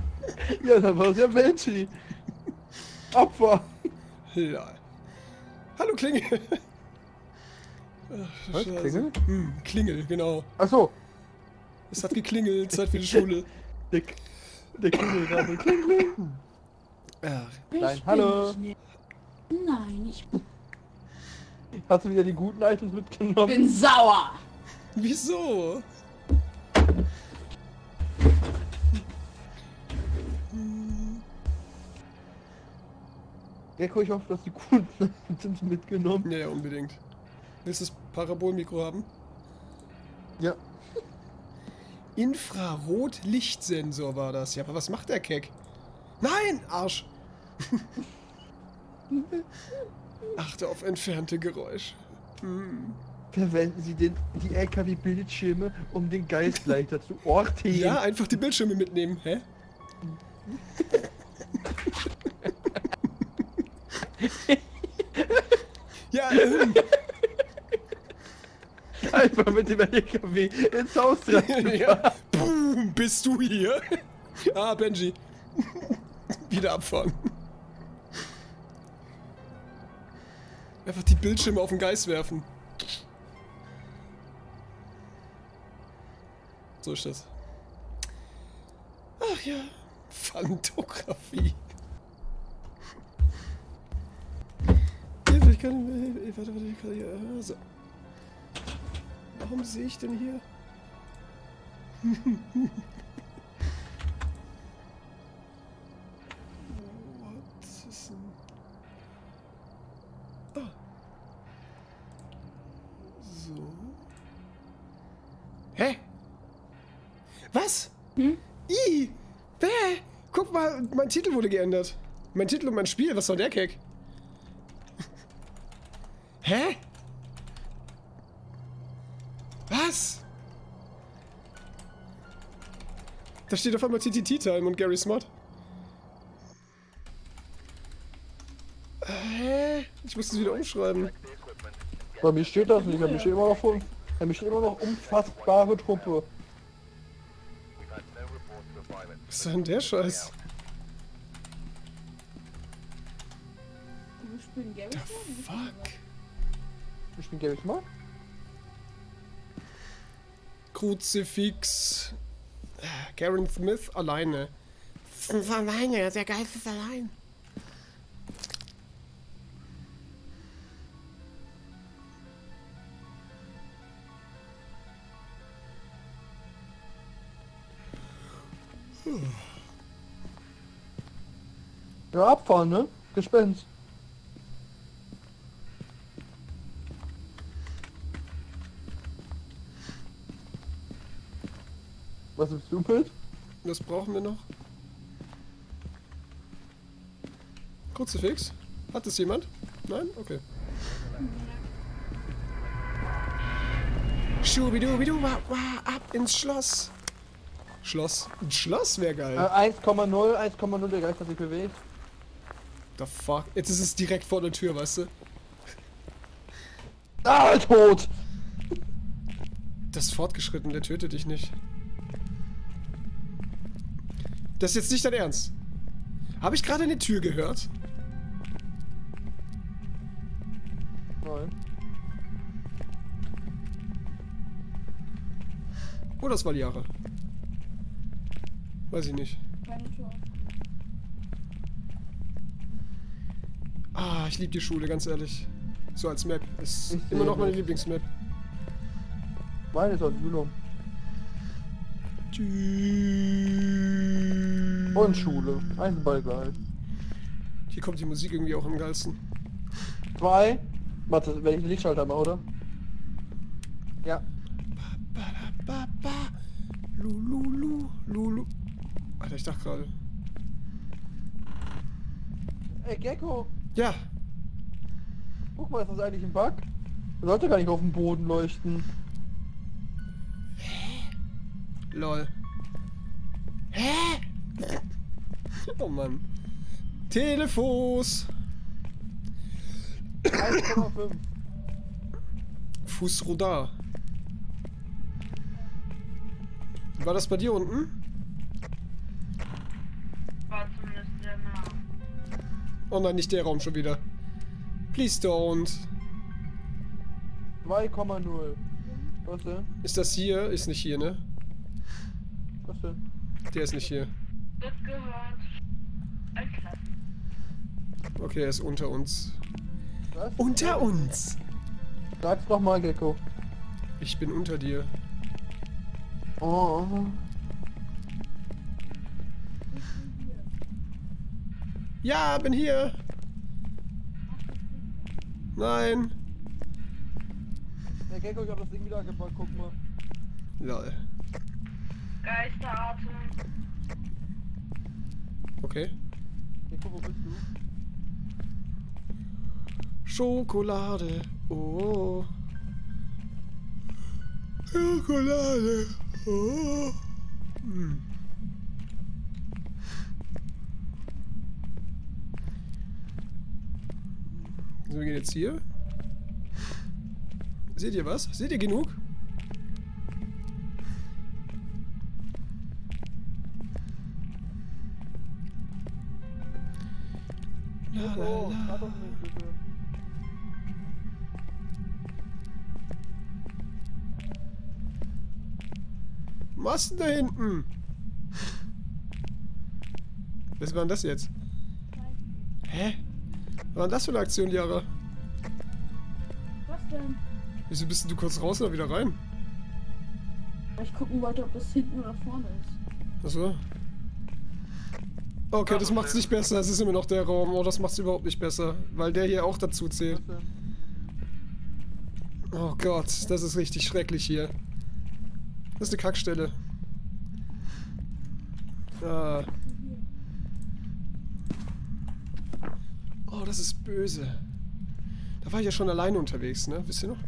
Ja, dann war es ja Benji. Opfer. Ja. Hallo Klingel. Ach, Was? Scheiße. Klingel? Hm, Klingel, genau. Achso. Es hat geklingelt, Zeit für die Schule. Der, der Klingel gerade. Kling, kling. Ach, Ich Nein, bin hallo. Nein, ich Hast du wieder die guten Items mitgenommen? bin sauer. wieso? Guck, ich hoffe, dass die Items mitgenommen. Ja, ja, unbedingt. Willst du das Parabolmikro haben? Ja. Infrarot-Lichtsensor war das. Ja, aber was macht der Keck? Nein, Arsch! Achte auf entfernte Geräusche. Hm. Verwenden Sie den, die LKW-Bildschirme, um den Geist leichter zu orten. Ja, einfach die Bildschirme mitnehmen, hä? ja, ähm, Einfach mit dem LKW ins Haus rein. ja. Boom, bist du hier? Ah, Benji. Wieder abfahren. Einfach die Bildschirme auf den Geist werfen. So ist das. Ach ja, Phantographie. Ich kann. äh, Warte, warte, ich kann hier. äh, So. Warum sehe ich denn hier? What ist denn? Ah. So. Hä? Was? Hm? I! Wer? Guck mal, mein Titel wurde geändert. Mein Titel und mein Spiel, was soll der Keck? Steht auf einmal TTT Time und Gary Smott. Hä? Ich muss das wieder umschreiben. Bei mir steht das nicht, bei mir steht immer noch, bei mir steht immer noch unfassbare Truppe. Was ist denn der Scheiß? Wir spielen Gary Fuck. Ich bin Gary Smart. Kruzifix. Karen Smith alleine. Ist alleine, der Geist ist allein. Ja, abfahren, ne? Gespenst. Was ist du mit? Was brauchen wir noch? Kruzifix? Hat es jemand? Nein? Okay. Schubidubidu, wa, wa, ab ins Schloss. Schloss? Ein Schloss wäre Äh, geil. 1,0, 1,0, der Geist hat sich bewegt. The fuck? Jetzt ist es direkt vor der Tür, weißt du? Ah, tot! Das ist fortgeschritten, der tötet dich nicht. Das ist jetzt nicht dein Ernst. Habe ich gerade eine Tür gehört? Nein. Oder das war Liara? Weiß ich nicht. Keine Tür. Ah, ich liebe die Schule, ganz ehrlich. So als Map. Ist Ich immer noch meine. Lieblingsmap. Meine ist aus Julum. Und Schule. Eisenballgleis. Hier kommt die Musik irgendwie auch am geilsten. Zwei. Warte, wenn ich den Lichtschalter mache, oder? Ja. Ba, ba, ba. Lu, lu, lu, lu, lu. Alter, ich dachte gerade. Ey, Gecko, Ja, guck mal, ist das eigentlich ein Bug? Der sollte gar nicht auf dem Boden leuchten. Lol. Hä? Oh Mann. Telefos. 1,5. Fußrodar. War das bei dir unten? War zumindest sehr nah. Oh nein, nicht der Raum schon wieder. Please don't. 2,0. Was denn? Ist das hier? Ist nicht hier, ne? Was denn? Der ist nicht hier. Das gehört ein Klassen. Okay, er ist unter uns. Was? Unter uns! Sag's doch mal, Gecko. Ich bin unter dir. Oh. Ja, bin hier. Nein. Ja, Gecko, ich hab das Ding wieder gepackt, guck mal. Lol. Geisteratem. Okay. Gecko, wo bist du? Schokolade. Oh. Schokolade. Oh. Hm. So, wir gehen jetzt hier. Seht ihr was? Seht ihr genug? La, la, Oh, la. Was denn da hinten? Was war denn das jetzt? Hä? Was war denn das für eine Aktion, Jara? Was denn? Wieso bist du kurz raus und wieder rein? Weil ich gucken wollte, ob das hinten oder vorne ist. Achso. Okay, das macht's nicht besser. Es ist immer noch der Raum. Oh, das macht's überhaupt nicht besser. Weil der hier auch dazu zählt. Oh Gott, das ist richtig schrecklich hier. Das ist eine Kackstelle. Ah. Oh, das ist böse. Da war ich ja schon alleine unterwegs, ne? Wisst ihr noch?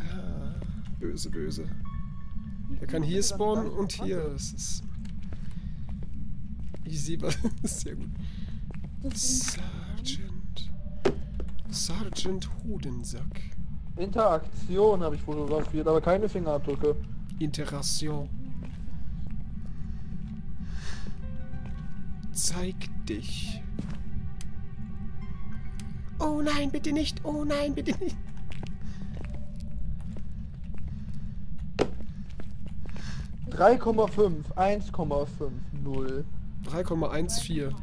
Ah, böse, böse. Der kann hier spawnen und hier. Das ist... Sehe was. Sehr gut. Sergeant. Sergeant Hodensack. Interaktion habe ich fotografiert, aber keine Fingerabdrücke. Interaktion. Zeig dich. Oh nein, bitte nicht. Oh nein, bitte nicht. Drei Komma fünf, eins Komma fünf, null, 3,14.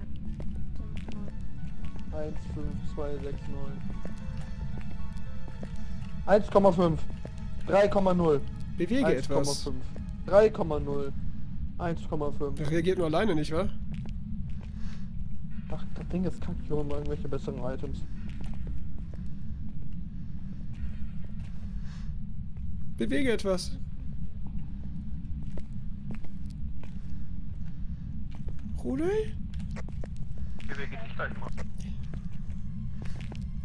eins fünf, zwei, sechs, neun. 1,5. 3,0. Bewege etwas. 1,5. 3,0. 1,5. Der reagiert nur alleine, nicht wahr? Ach, das Ding ist kacke. Ich hole mal irgendwelche besseren Items. Bewege etwas. Rudel? Bewege dich gleich mal.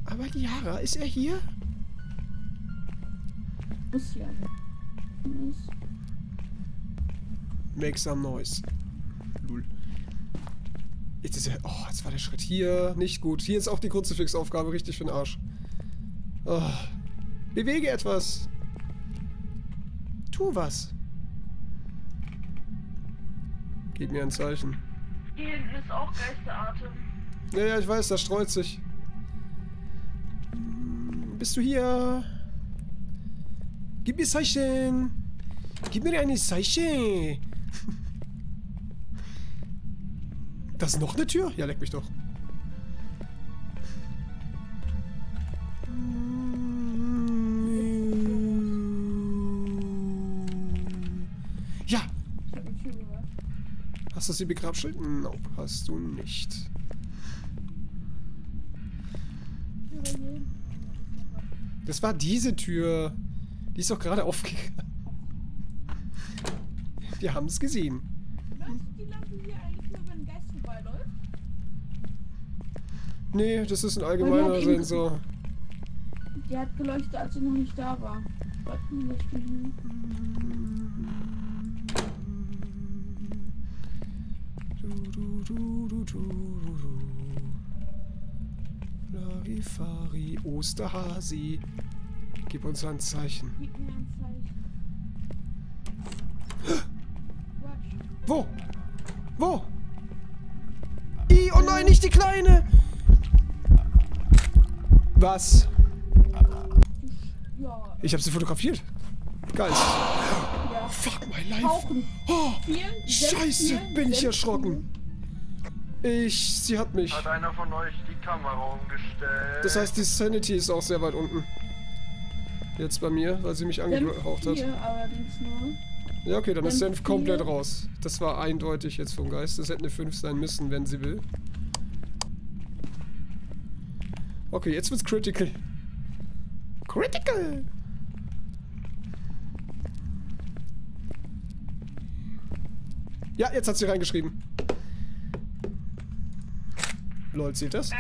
Aber Liara, ist er hier? Muss ja. Make some noise. Lul. Jetzt ist er. Oh, jetzt war der Schritt hier. Nicht gut. Hier ist auch die Kruzifix-Aufgabe richtig für den Arsch. Oh. Bewege etwas. Tu was. Gib mir ein Zeichen. Hier hinten ist auch Geisteratem. Ja, ja, ich weiß, das streut sich. Bist du hier? Gib mir Zeichen. Gib mir eine Zeichen. Das ist noch eine Tür? Ja, leck mich doch. Hast du sie begrabschild? Nope, hast du nicht. Das war diese Tür. Die ist doch gerade aufgegangen. Wir haben es gesehen. Leuchtet die Lampe hier eigentlich nur, wenn ein Geist vorbeiläuft? Nee, das ist ein allgemeiner Sensor. Die hat geleuchtet, als ich noch nicht da war. Warte, leuchtet die- Du, du, du, du, du, du, du. Larifari, Osterhasi. Gib uns ein Zeichen. Gib mir ein Zeichen. Wo? Wo? I, oh nein, nicht die Kleine! Was? Ich habe sie fotografiert. Ja. Fuck my life. Oh, scheiße, bin ich erschrocken. Ich, sie hat mich. Hat einer von euch die Kamera umgestellt? Das heißt, die Sanity ist auch sehr weit unten. Jetzt bei mir, weil sie mich Senf angehaucht hat. vier allerdings nur. Ja, okay, dann ist Senf Senf komplett vier. raus. Das war eindeutig jetzt vom Geist. Das hätte eine 5 sein müssen, wenn sie will. Okay, jetzt wird's critical. Critical! Ja, jetzt hat sie reingeschrieben. Lol, sieht das?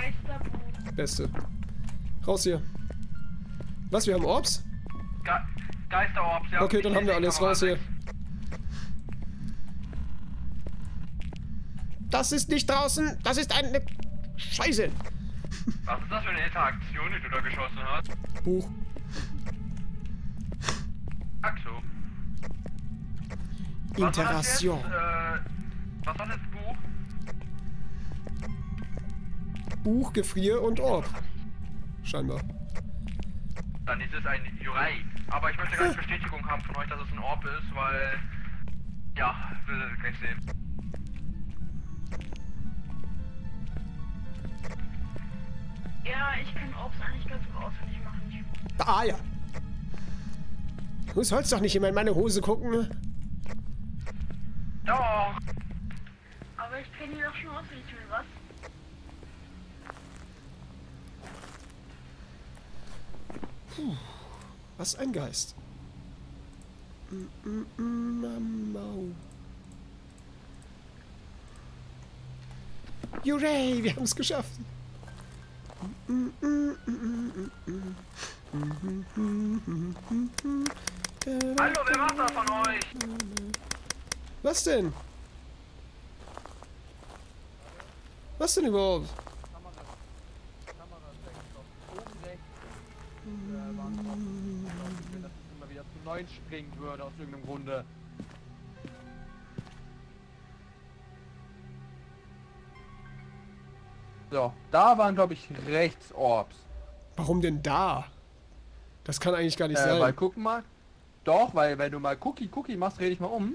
Beste. Raus hier. Was, wir haben Orbs? Ge Geisterorbs, ja. Okay, dann haben wir alles raus hier. Das ist nicht draußen, das ist eine Scheiße. Was ist das für eine Interaktion, die du da geschossen hast? Buch. Ach so. Was war das Interaktion. Jetzt? Äh, was war das Buch? Gefrier und Orb. Scheinbar. Dann ist es ein Jurei. Aber ich möchte gerne Bestätigung haben von euch, dass es ein Orb ist, weil... Ja, will gleich sehen. Ja, ich kann Orbs eigentlich ganz gut auswendig machen. Ah ja. Du sollst doch nicht immer in meine Hose gucken. Doch! Aber ich kenne die doch schon auswendig, will Puh, was ein Geist. Hooray, wir haben es geschafft. Hallo, wer war da von euch? Was denn? Was denn überhaupt? 9 springen würde aus irgendeinem Grunde. So, da waren glaube ich rechts Orbs. Warum denn da? Das kann eigentlich gar nicht Äh, weil sein. guck mal. Doch, weil wenn du mal Cookie Cookie machst, dreh dich mal um.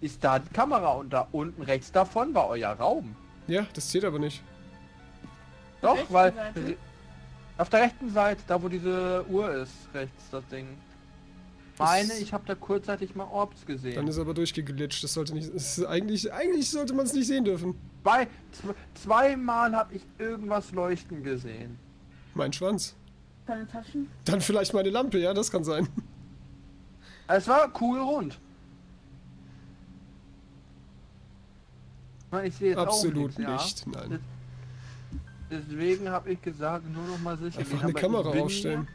Ist da die Kamera und da unten rechts davon war euer Raum. Ja, das zählt aber nicht. Doch, weil Seite? auf der rechten Seite, da wo diese Uhr ist, rechts das Ding. Meine, ich habe da kurzzeitig mal Orbs gesehen. Dann ist er aber durchgeglitscht. Das sollte nicht. Das ist eigentlich, eigentlich sollte man es nicht sehen dürfen. Zwei, zw- zweimal habe ich irgendwas leuchten gesehen. Mein Schwanz. Keine Taschen. Dann vielleicht meine Lampe, ja, das kann sein. Es war cool rund. Ich ich sehe jetzt auch Absolut nichts, ja. nicht, nein. Deswegen habe ich gesagt, nur noch mal sicher Einfach eine Kamera aufstellen.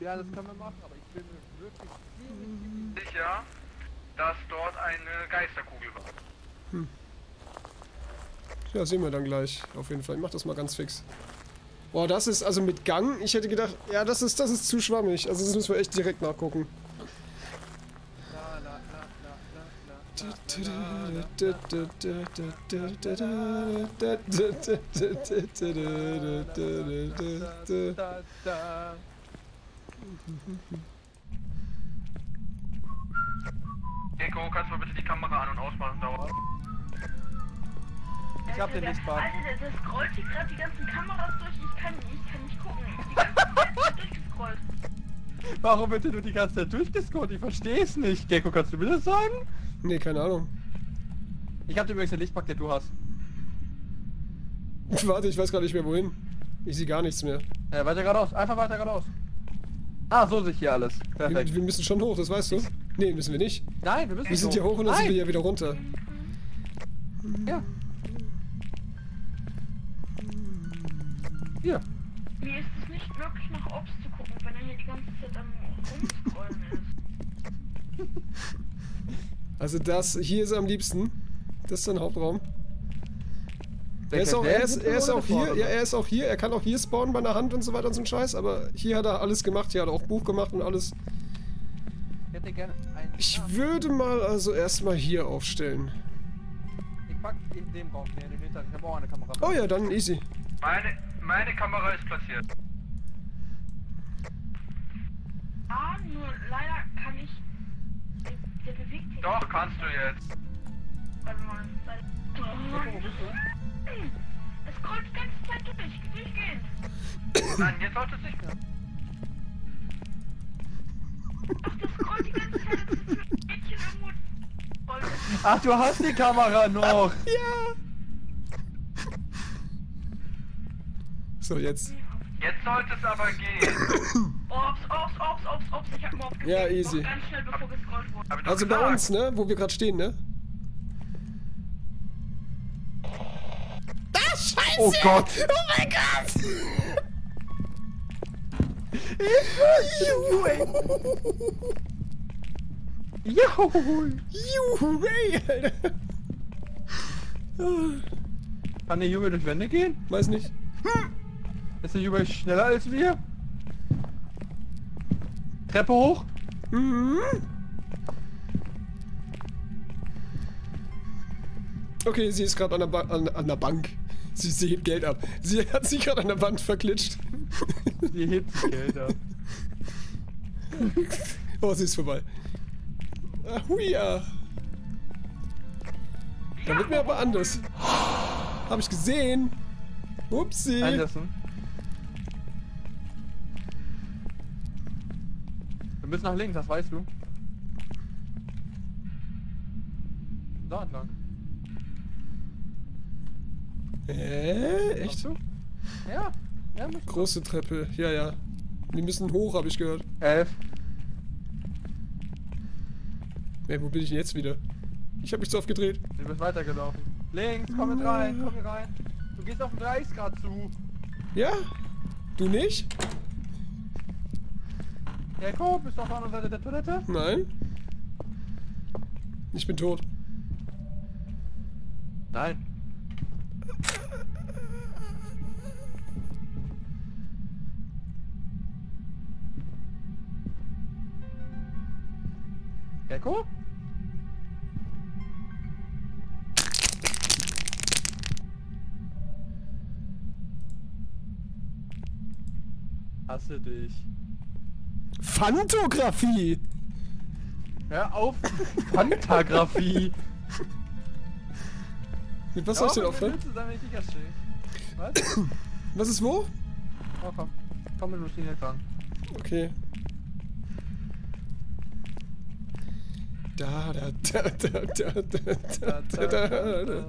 Ja, das können wir machen, aber ich bin mir wirklich ziemlich Sicher, dass dort eine Geisterkugel war. Ja, sehen wir dann gleich. Auf jeden Fall. Ich mach das mal ganz fix. Boah, das ist also mit Gang. Ich hätte gedacht, ja, das ist, das ist zu schwammig. Also das müssen wir echt direkt nachgucken. Gecko, kannst du mal bitte die Kamera an- und ausmachen dauert? Ich hab den der, Lichtbad. Alter, der, der scrollt hier gerade die ganzen Kameras durch. Ich kann, ich kann nicht gucken. Ich bin die ganze Zeit durchgescrollt. Warum wird denn du die ganze Zeit durchgescrollt? Ich verstehe es nicht. Gecko, kannst du mir das sagen? Nee, keine Ahnung. Ich habe übrigens den Lichtpack, den du hast. Warte, ich weiß gar nicht mehr wohin. Ich sehe gar nichts mehr. Ja, weiter geradeaus. Einfach weiter geradeaus. Ah, so sich hier alles. Wir, Perfekt. wir müssen schon hoch, das weißt du? Nee, müssen wir nicht. Nein, wir müssen Wir sind hier hoch und dann Nein. sind wir ja wieder runter. Ja. Hier. Mir ist es nicht möglich, nach Obst zu gucken, wenn er hier die ganze Zeit am Rumscrollen ist. Also das, hier ist er am liebsten. Das ist sein Hauptraum. Er ist, auch, er, ist, er ist auch hier, ja, er ist auch hier, er kann auch hier spawnen bei einer Hand und so weiter und so ein Scheiß, aber hier hat er alles gemacht, hier hat er auch Buch gemacht und alles. Ich hätte gerne einen. Ich würde mal also erstmal hier aufstellen. ich pack in dem Raum hier in den Hintern. Ich habe auch eine Kamera. Oh ja, dann easy. Meine, meine Kamera ist platziert. Ah, nur leider kann ich. Der, der bewegt sich. Doch, kannst du jetzt. Warte mal. Warte. Es scrollt die ganze Zeit durch, durchgehend. Nein, jetzt sollte es nicht mehr. Ach, du hast die Kamera noch. Ja! So, jetzt. Jetzt sollte es aber gehen. Ops, ops, ops, ops, ops. Ich hab Mob gesehen. Ja, easy. Ganz schnell, bevor gescrollt wurde. Also bei uns, ne? Wo wir gerade stehen, ne? Ah, scheiße! Oh Gott. Oh mein Gott! Juhu. Juhu, Alter! Kann der Junge durch Wände gehen? Weiß nicht. Ist der Junge schneller als wir? Treppe hoch? Mhm. Okay, sie ist gerade an, an, an der Bank. Sie, sie hebt Geld ab. Sie hat sich gerade an der Wand verklitscht. Die ab. Oh, sie ist vorbei. Ah, huia. Da wird mir aber anders. Hab ich gesehen. Upsi. Anderson. Wir müssen nach links, das weißt du. Da entlang. Äh, echt? Du? Ja. Ja. Große Treppe. Ja, ja. Wir müssen hoch, habe ich gehört. Elf. Ey, wo bin ich denn jetzt wieder? Ich habe mich zu oft gedreht. Du bist weitergelaufen. Links, komm mit rein, komm mit rein. Du gehst auf den 30 Grad zu. Ja? Du nicht? Ja, komm, bist du auf der anderen Seite der Toilette? Nein? Ich bin tot. Nein. Gecko? Hasse dich. Phantographie! Hör auf! Pantografie! Mit was soll ich denn aufhören? Was? Was ist wo? Oh, komm. Komm mit Routine dran. Okay. Da, da, da, da, da, da, da, da, da.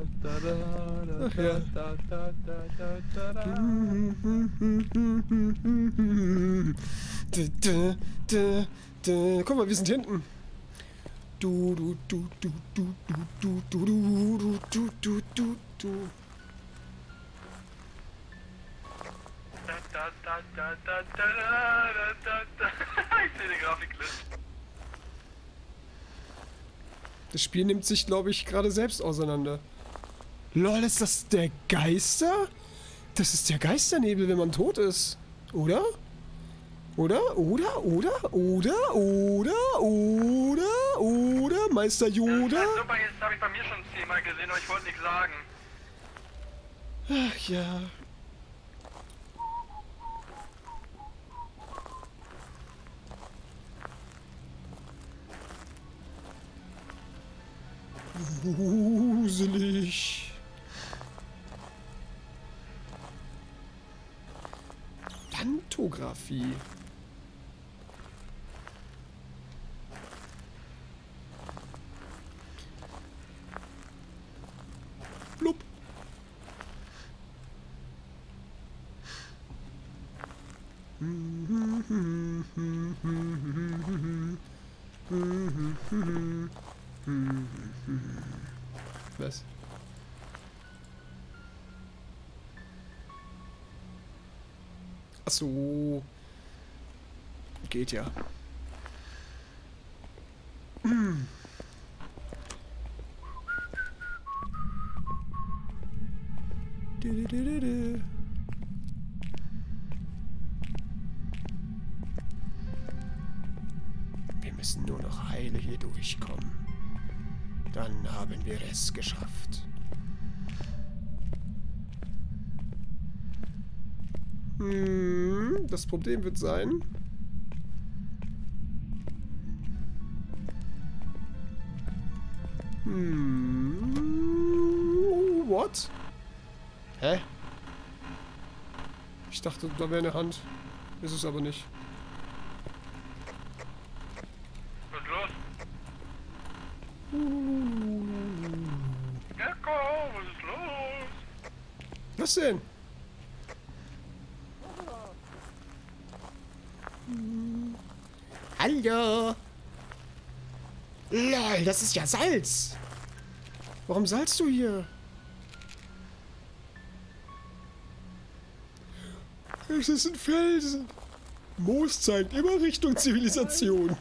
Ach ja. Guck mal, wir sind hinten. Du, du, du, du, du, du, du, du, du, du, du, du. Ich sehe den Grafiklist. Das Spiel nimmt sich, glaube ich, gerade selbst auseinander. Lol, ist das der Geister? Das ist der Geisternebel, wenn man tot ist. Oder? Oder? Oder? Oder? Oder? Oder? Oder? Oder? Meister ist Yoda? halt super, jetzt habe ich bei mir schon zehnmal gesehen, aber ich wollte nichts sagen. Ach ja. gruselig. Pantografie. Blub. Was? Ach so. Geht ja. Problem wird sein. Hm, what? Hä? Ich dachte, da wäre eine Hand. Ist es aber nicht. Was ist los? Gecko, was ist los? Was denn? Hallo. Lol, das ist ja Salz. Warum salzt du hier? Es ist ein Felsen. Moos zeigt immer Richtung Zivilisation.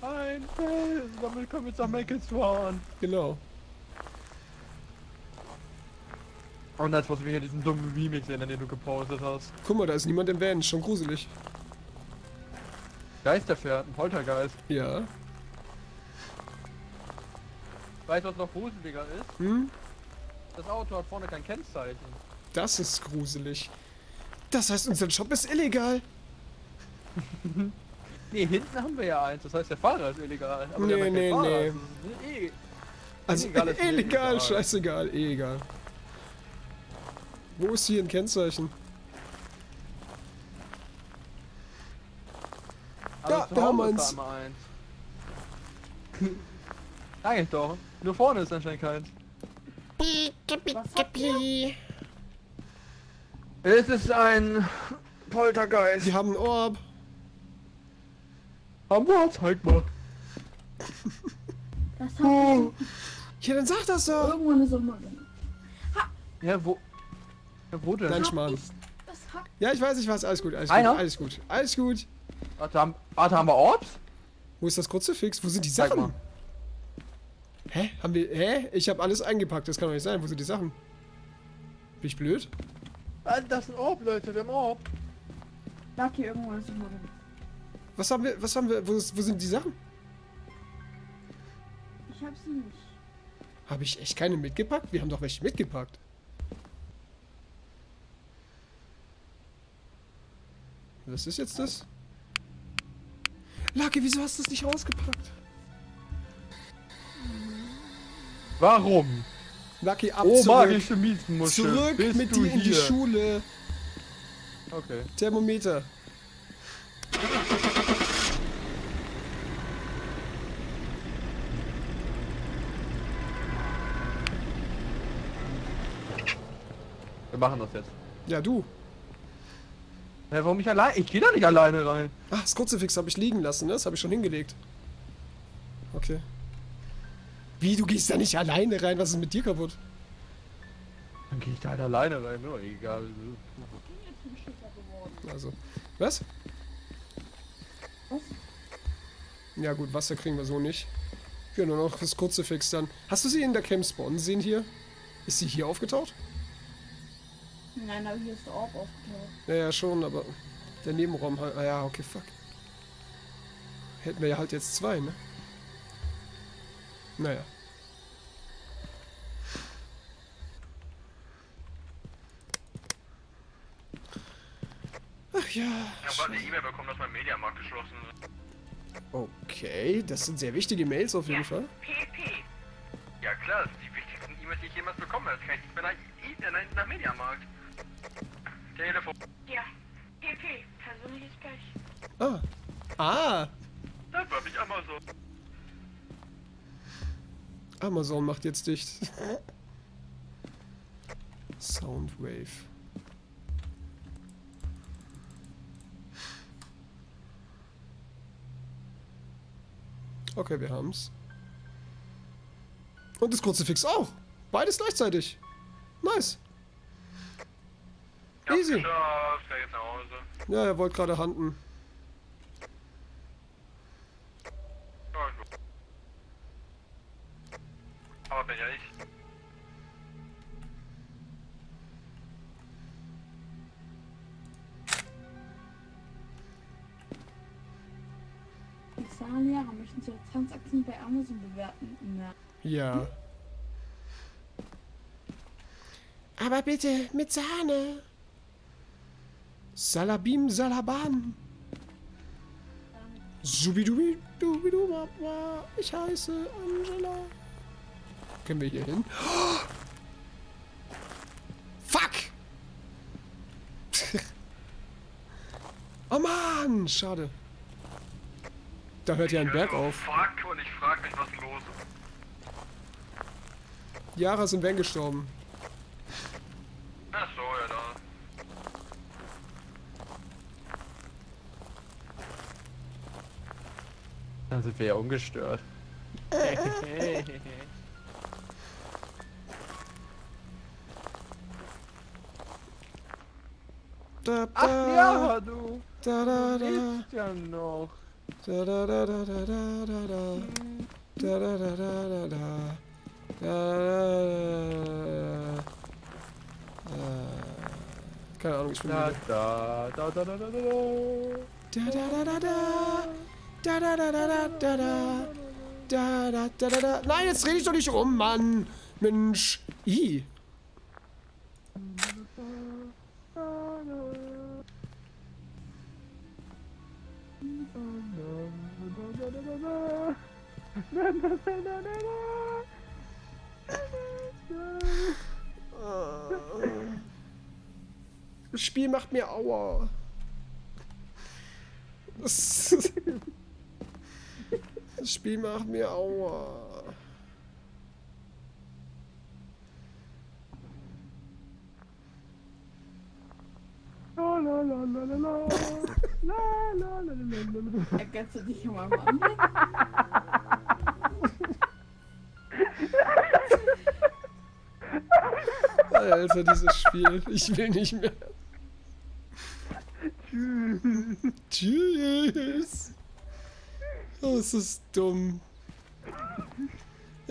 Ein Felsen, damit können wir jetzt nach Meckles fahren. Genau. Und jetzt muss wir hier diesen dummen Remix sehen, den du gepostet hast. Guck mal, da ist niemand im Van. Schon gruselig. Geisterpferd, ein Poltergeist. Ja. Weißt du, was noch gruseliger ist? Hm? Das Auto hat vorne kein Kennzeichen. Das ist gruselig. Das heißt, unser Job ist illegal. Nee, hinten haben wir ja eins, das heißt der Fahrer ist illegal. Aber Nee, der nee, Fahrer, nee. ist eh- Also Illegal ist illegal, illegal. scheißegal, eh egal. Wo ist hier ein Kennzeichen? Also Ja, da haben wir eins. Eins. Eigentlich doch. Nur vorne ist anscheinend keins. Was? Es ist ein Poltergeist. Sie haben einen Orb. Hammer, zeig mal. Das habt ihr. Ja, dann sag das doch. Irgendwo eine Summe. Ja, wo? Ja, wo denn? Dein Schmarrn. Ja, ich weiß, ich weiß. Alles gut, alles gut, Einer? alles gut. Alles gut. Warte, haben, warte, haben wir Orbs? Wo ist das Kruzifix? Wo sind die Zeig Sachen? mal. Hä? Haben wir. Hä? Ich habe alles eingepackt. Das kann doch nicht sein. Wo sind die Sachen? Bin ich blöd? Ah, Das ist ein Orb, Leute, wir haben Orb. lag hier irgendwo eine Summe. Was haben wir. Was haben wir. Wo, ist, wo sind die Sachen? Ich hab sie nicht. Habe ich echt keine mitgepackt? Wir haben doch welche mitgepackt. Was ist jetzt das? Lucky, wieso hast du es nicht rausgepackt? Warum? Lucky, ab Oh, zurück. magische Miesenmuschel. Zurück Bist mit dir in die? Schule. Okay. Thermometer. Wir machen das jetzt. Ja, du. Hä, warum ich allein? Ich gehe da nicht alleine rein. Ah, das Kruzifix habe ich liegen lassen, ne? Das habe ich schon hingelegt. Okay. Wie, du gehst da nicht alleine rein? Was ist mit dir kaputt? Dann gehe ich da halt alleine rein. Nur egal. Ich bin jetzt ein Schicker geworden. Also, was? Was? Ja gut, Wasser kriegen wir so nicht. Ja, nur noch das Kruzifix dann. Hast du sie in der Camp Spawn sehen hier? Ist sie hier aufgetaucht? Nein, aber hier ist der Orb aufgetaucht. Ja, ja, schon, aber der Nebenraum halt. Ah ja, okay, fuck. Hätten wir ja halt jetzt zwei, ne? Naja. Ach ja. Ich habe eine E-Mail bekommen, dass mein Mediamarkt geschlossen ist. Okay, das sind sehr wichtige Mails auf jeden Fall. PP. Ja klar, das sind die wichtigsten E-Mails, die ich jemals bekommen habe. Jetzt kann ich nicht mehr nach, nach, nach Mediamarkt. Telefon. Ja. PP. Persönliches Pech. Ah. Ah. Das war ich Amazon. Amazon macht jetzt dicht. Soundwave. Okay, wir haben's. Und das Kruzifix auch. Beides gleichzeitig. Nice. Easy. Ja, er wollte gerade handen. Möchten Sie Ihre Transaktionen bei Amazon bewerten? Na. Ja. Aber bitte mit Sahne. Salabim Salaban. Subidubi dubidu baba. Ich heiße Angela. Können wir hier hin? Fuck! oh Mann, schade. Da hört ja ein Berg auf. Fuck, und ich frag mich, was los ist. Yara sind Van gestorben. Ach so, ja, da. Dann sind wir ja ungestört. Da, Ach da, ja, du. Da, da, da. Ist ja noch. Da da da da da da da da. Da da da da da da. Da da Keine Ahnung, ich bin Da, da, da, da, da, da, da, da. Da da da da da. Da da da da da da da. Da da da da da. Nein, jetzt dreh dich doch nicht um, Mann. Mensch. I. Das Spiel macht mir Aua. Das, Spiel macht mir Aua. Ergänzt du dich immer mal an? Alter, dieses Spiel. Ich will nicht mehr. Tschüss. Oh, es ist dumm.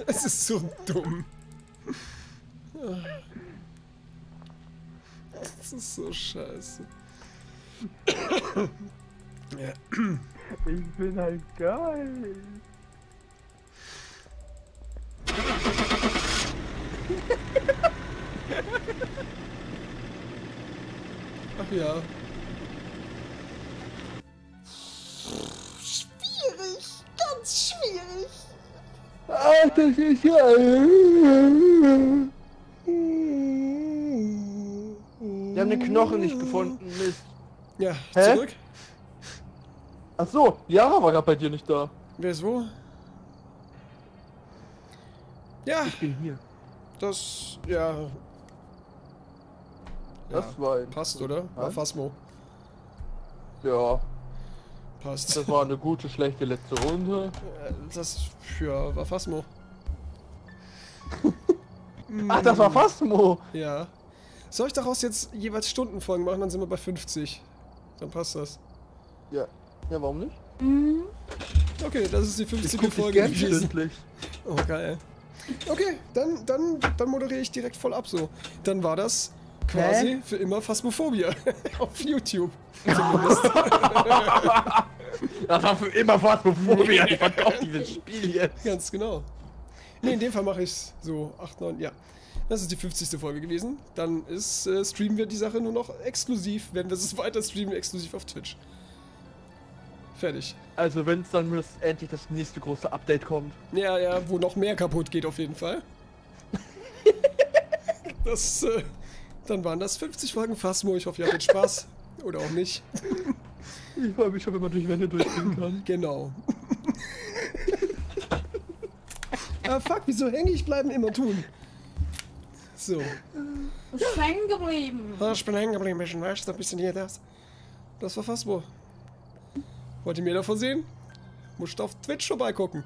Es ist so dumm. Das ist so scheiße. Ja. Ich bin halt geil. ja. Schwierig, ganz schwierig. Ach, das ist ja. Wir haben den Knochen nicht gefunden, Mist. Ja, Hä? zurück. Ach so, Jara war gerade bei dir nicht da. Wer ist wo? Ja, Ich bin hier. das, ja. Das ja, war ein, passt, oder? War? Phasmo. Ja, Passt. das war eine gute, schlechte letzte Runde. Äh, Das, ja, war Phasmo. Ach, das war Phasmo. Ja. Soll ich daraus jetzt jeweils Stundenfolgen machen? Dann sind wir bei 50. Dann passt das. Ja. Ja, warum nicht? Mhm. Okay, das ist die 50. guck dich Folge gewesen. Oh, geil. Okay, dann, dann, dann moderiere ich direkt voll ab so. Dann war das quasi für immer Phasmophobia auf YouTube. Zumindest. Das war für immer Phasmophobia. Ich verkaufe dieses Spiel jetzt. Ganz genau. Ne, in dem Fall mache ich es so 8, 9, ja. Das ist die 50. Folge gewesen. Dann ist, äh, streamen wir die Sache nur noch exklusiv, werden wir es weiter streamen, exklusiv auf Twitch. Fertig. Also wenn es dann muss endlich das nächste große Update kommt. Ja, ja, wo noch mehr kaputt geht auf jeden Fall. Das, äh, dann waren das 50 Folgen Phasmo. Ich hoffe, ihr hattet Spaß. Oder auch nicht. Ich freue mich schon, wenn man durch Wände durchgehen kann. Genau. ah, fuck, wieso hängig bleiben immer tun? So. Ist hängen geblieben. Ah, ich bin hängen geblieben, bisschen, weißt du, ein bisschen hier, das. Das war Phasmo. Wollt ihr mehr davon sehen? Musst auf Twitch vorbeigucken.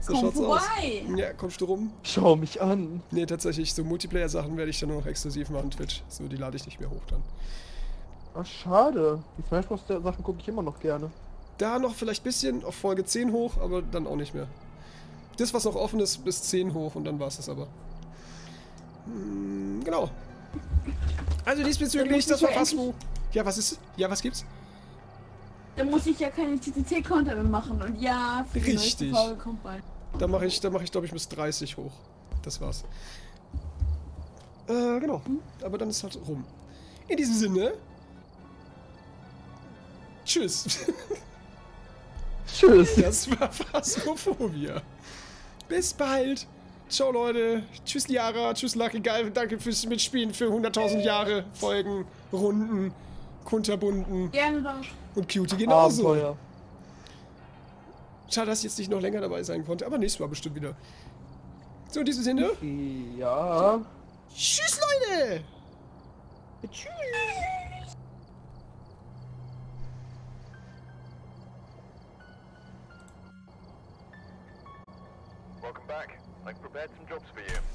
So Komm schaut's aus. vorbei. Ja, kommst du rum? Schau mich an. Nee, tatsächlich, so Multiplayer-Sachen werde ich dann nur noch exklusiv machen, Twitch. So, die lade ich nicht mehr hoch dann. Ach, schade. Die Smash Bros. Sachen gucke ich immer noch gerne. Da noch vielleicht ein bisschen auf Folge 10 hoch, aber dann auch nicht mehr. Das, was noch offen ist, bis 10 hoch und dann war es das aber. Hm, genau. Also diesbezüglich, das war Phasmo. Ja, was ist? Ja, was gibt's? Dann muss ich ja keine TTT-Content mehr machen. Und ja, für die Richtig. Folge kommt bald. Da mache ich, da mache ich, glaube ich, bis 30 hoch. Das war's. Äh, genau. Aber dann ist halt rum. In diesem Sinne. Tschüss. Tschüss. Das war Phasmophobia. Bis bald. Ciao, Leute. Tschüss, Liara. Tschüss, Lucky. Geil. Danke fürs Mitspielen für 100.000 Jahre, Folgen, Runden, kunterbunden Gerne doch. und Cutie genauso. Abenteuer. Schade, dass ich jetzt nicht noch länger dabei sein konnte, aber nächstes Mal bestimmt wieder. So, in diesem Sinne. Ja. Tschüss, Leute! Tschüss. Welcome back. I've prepared some jobs for you.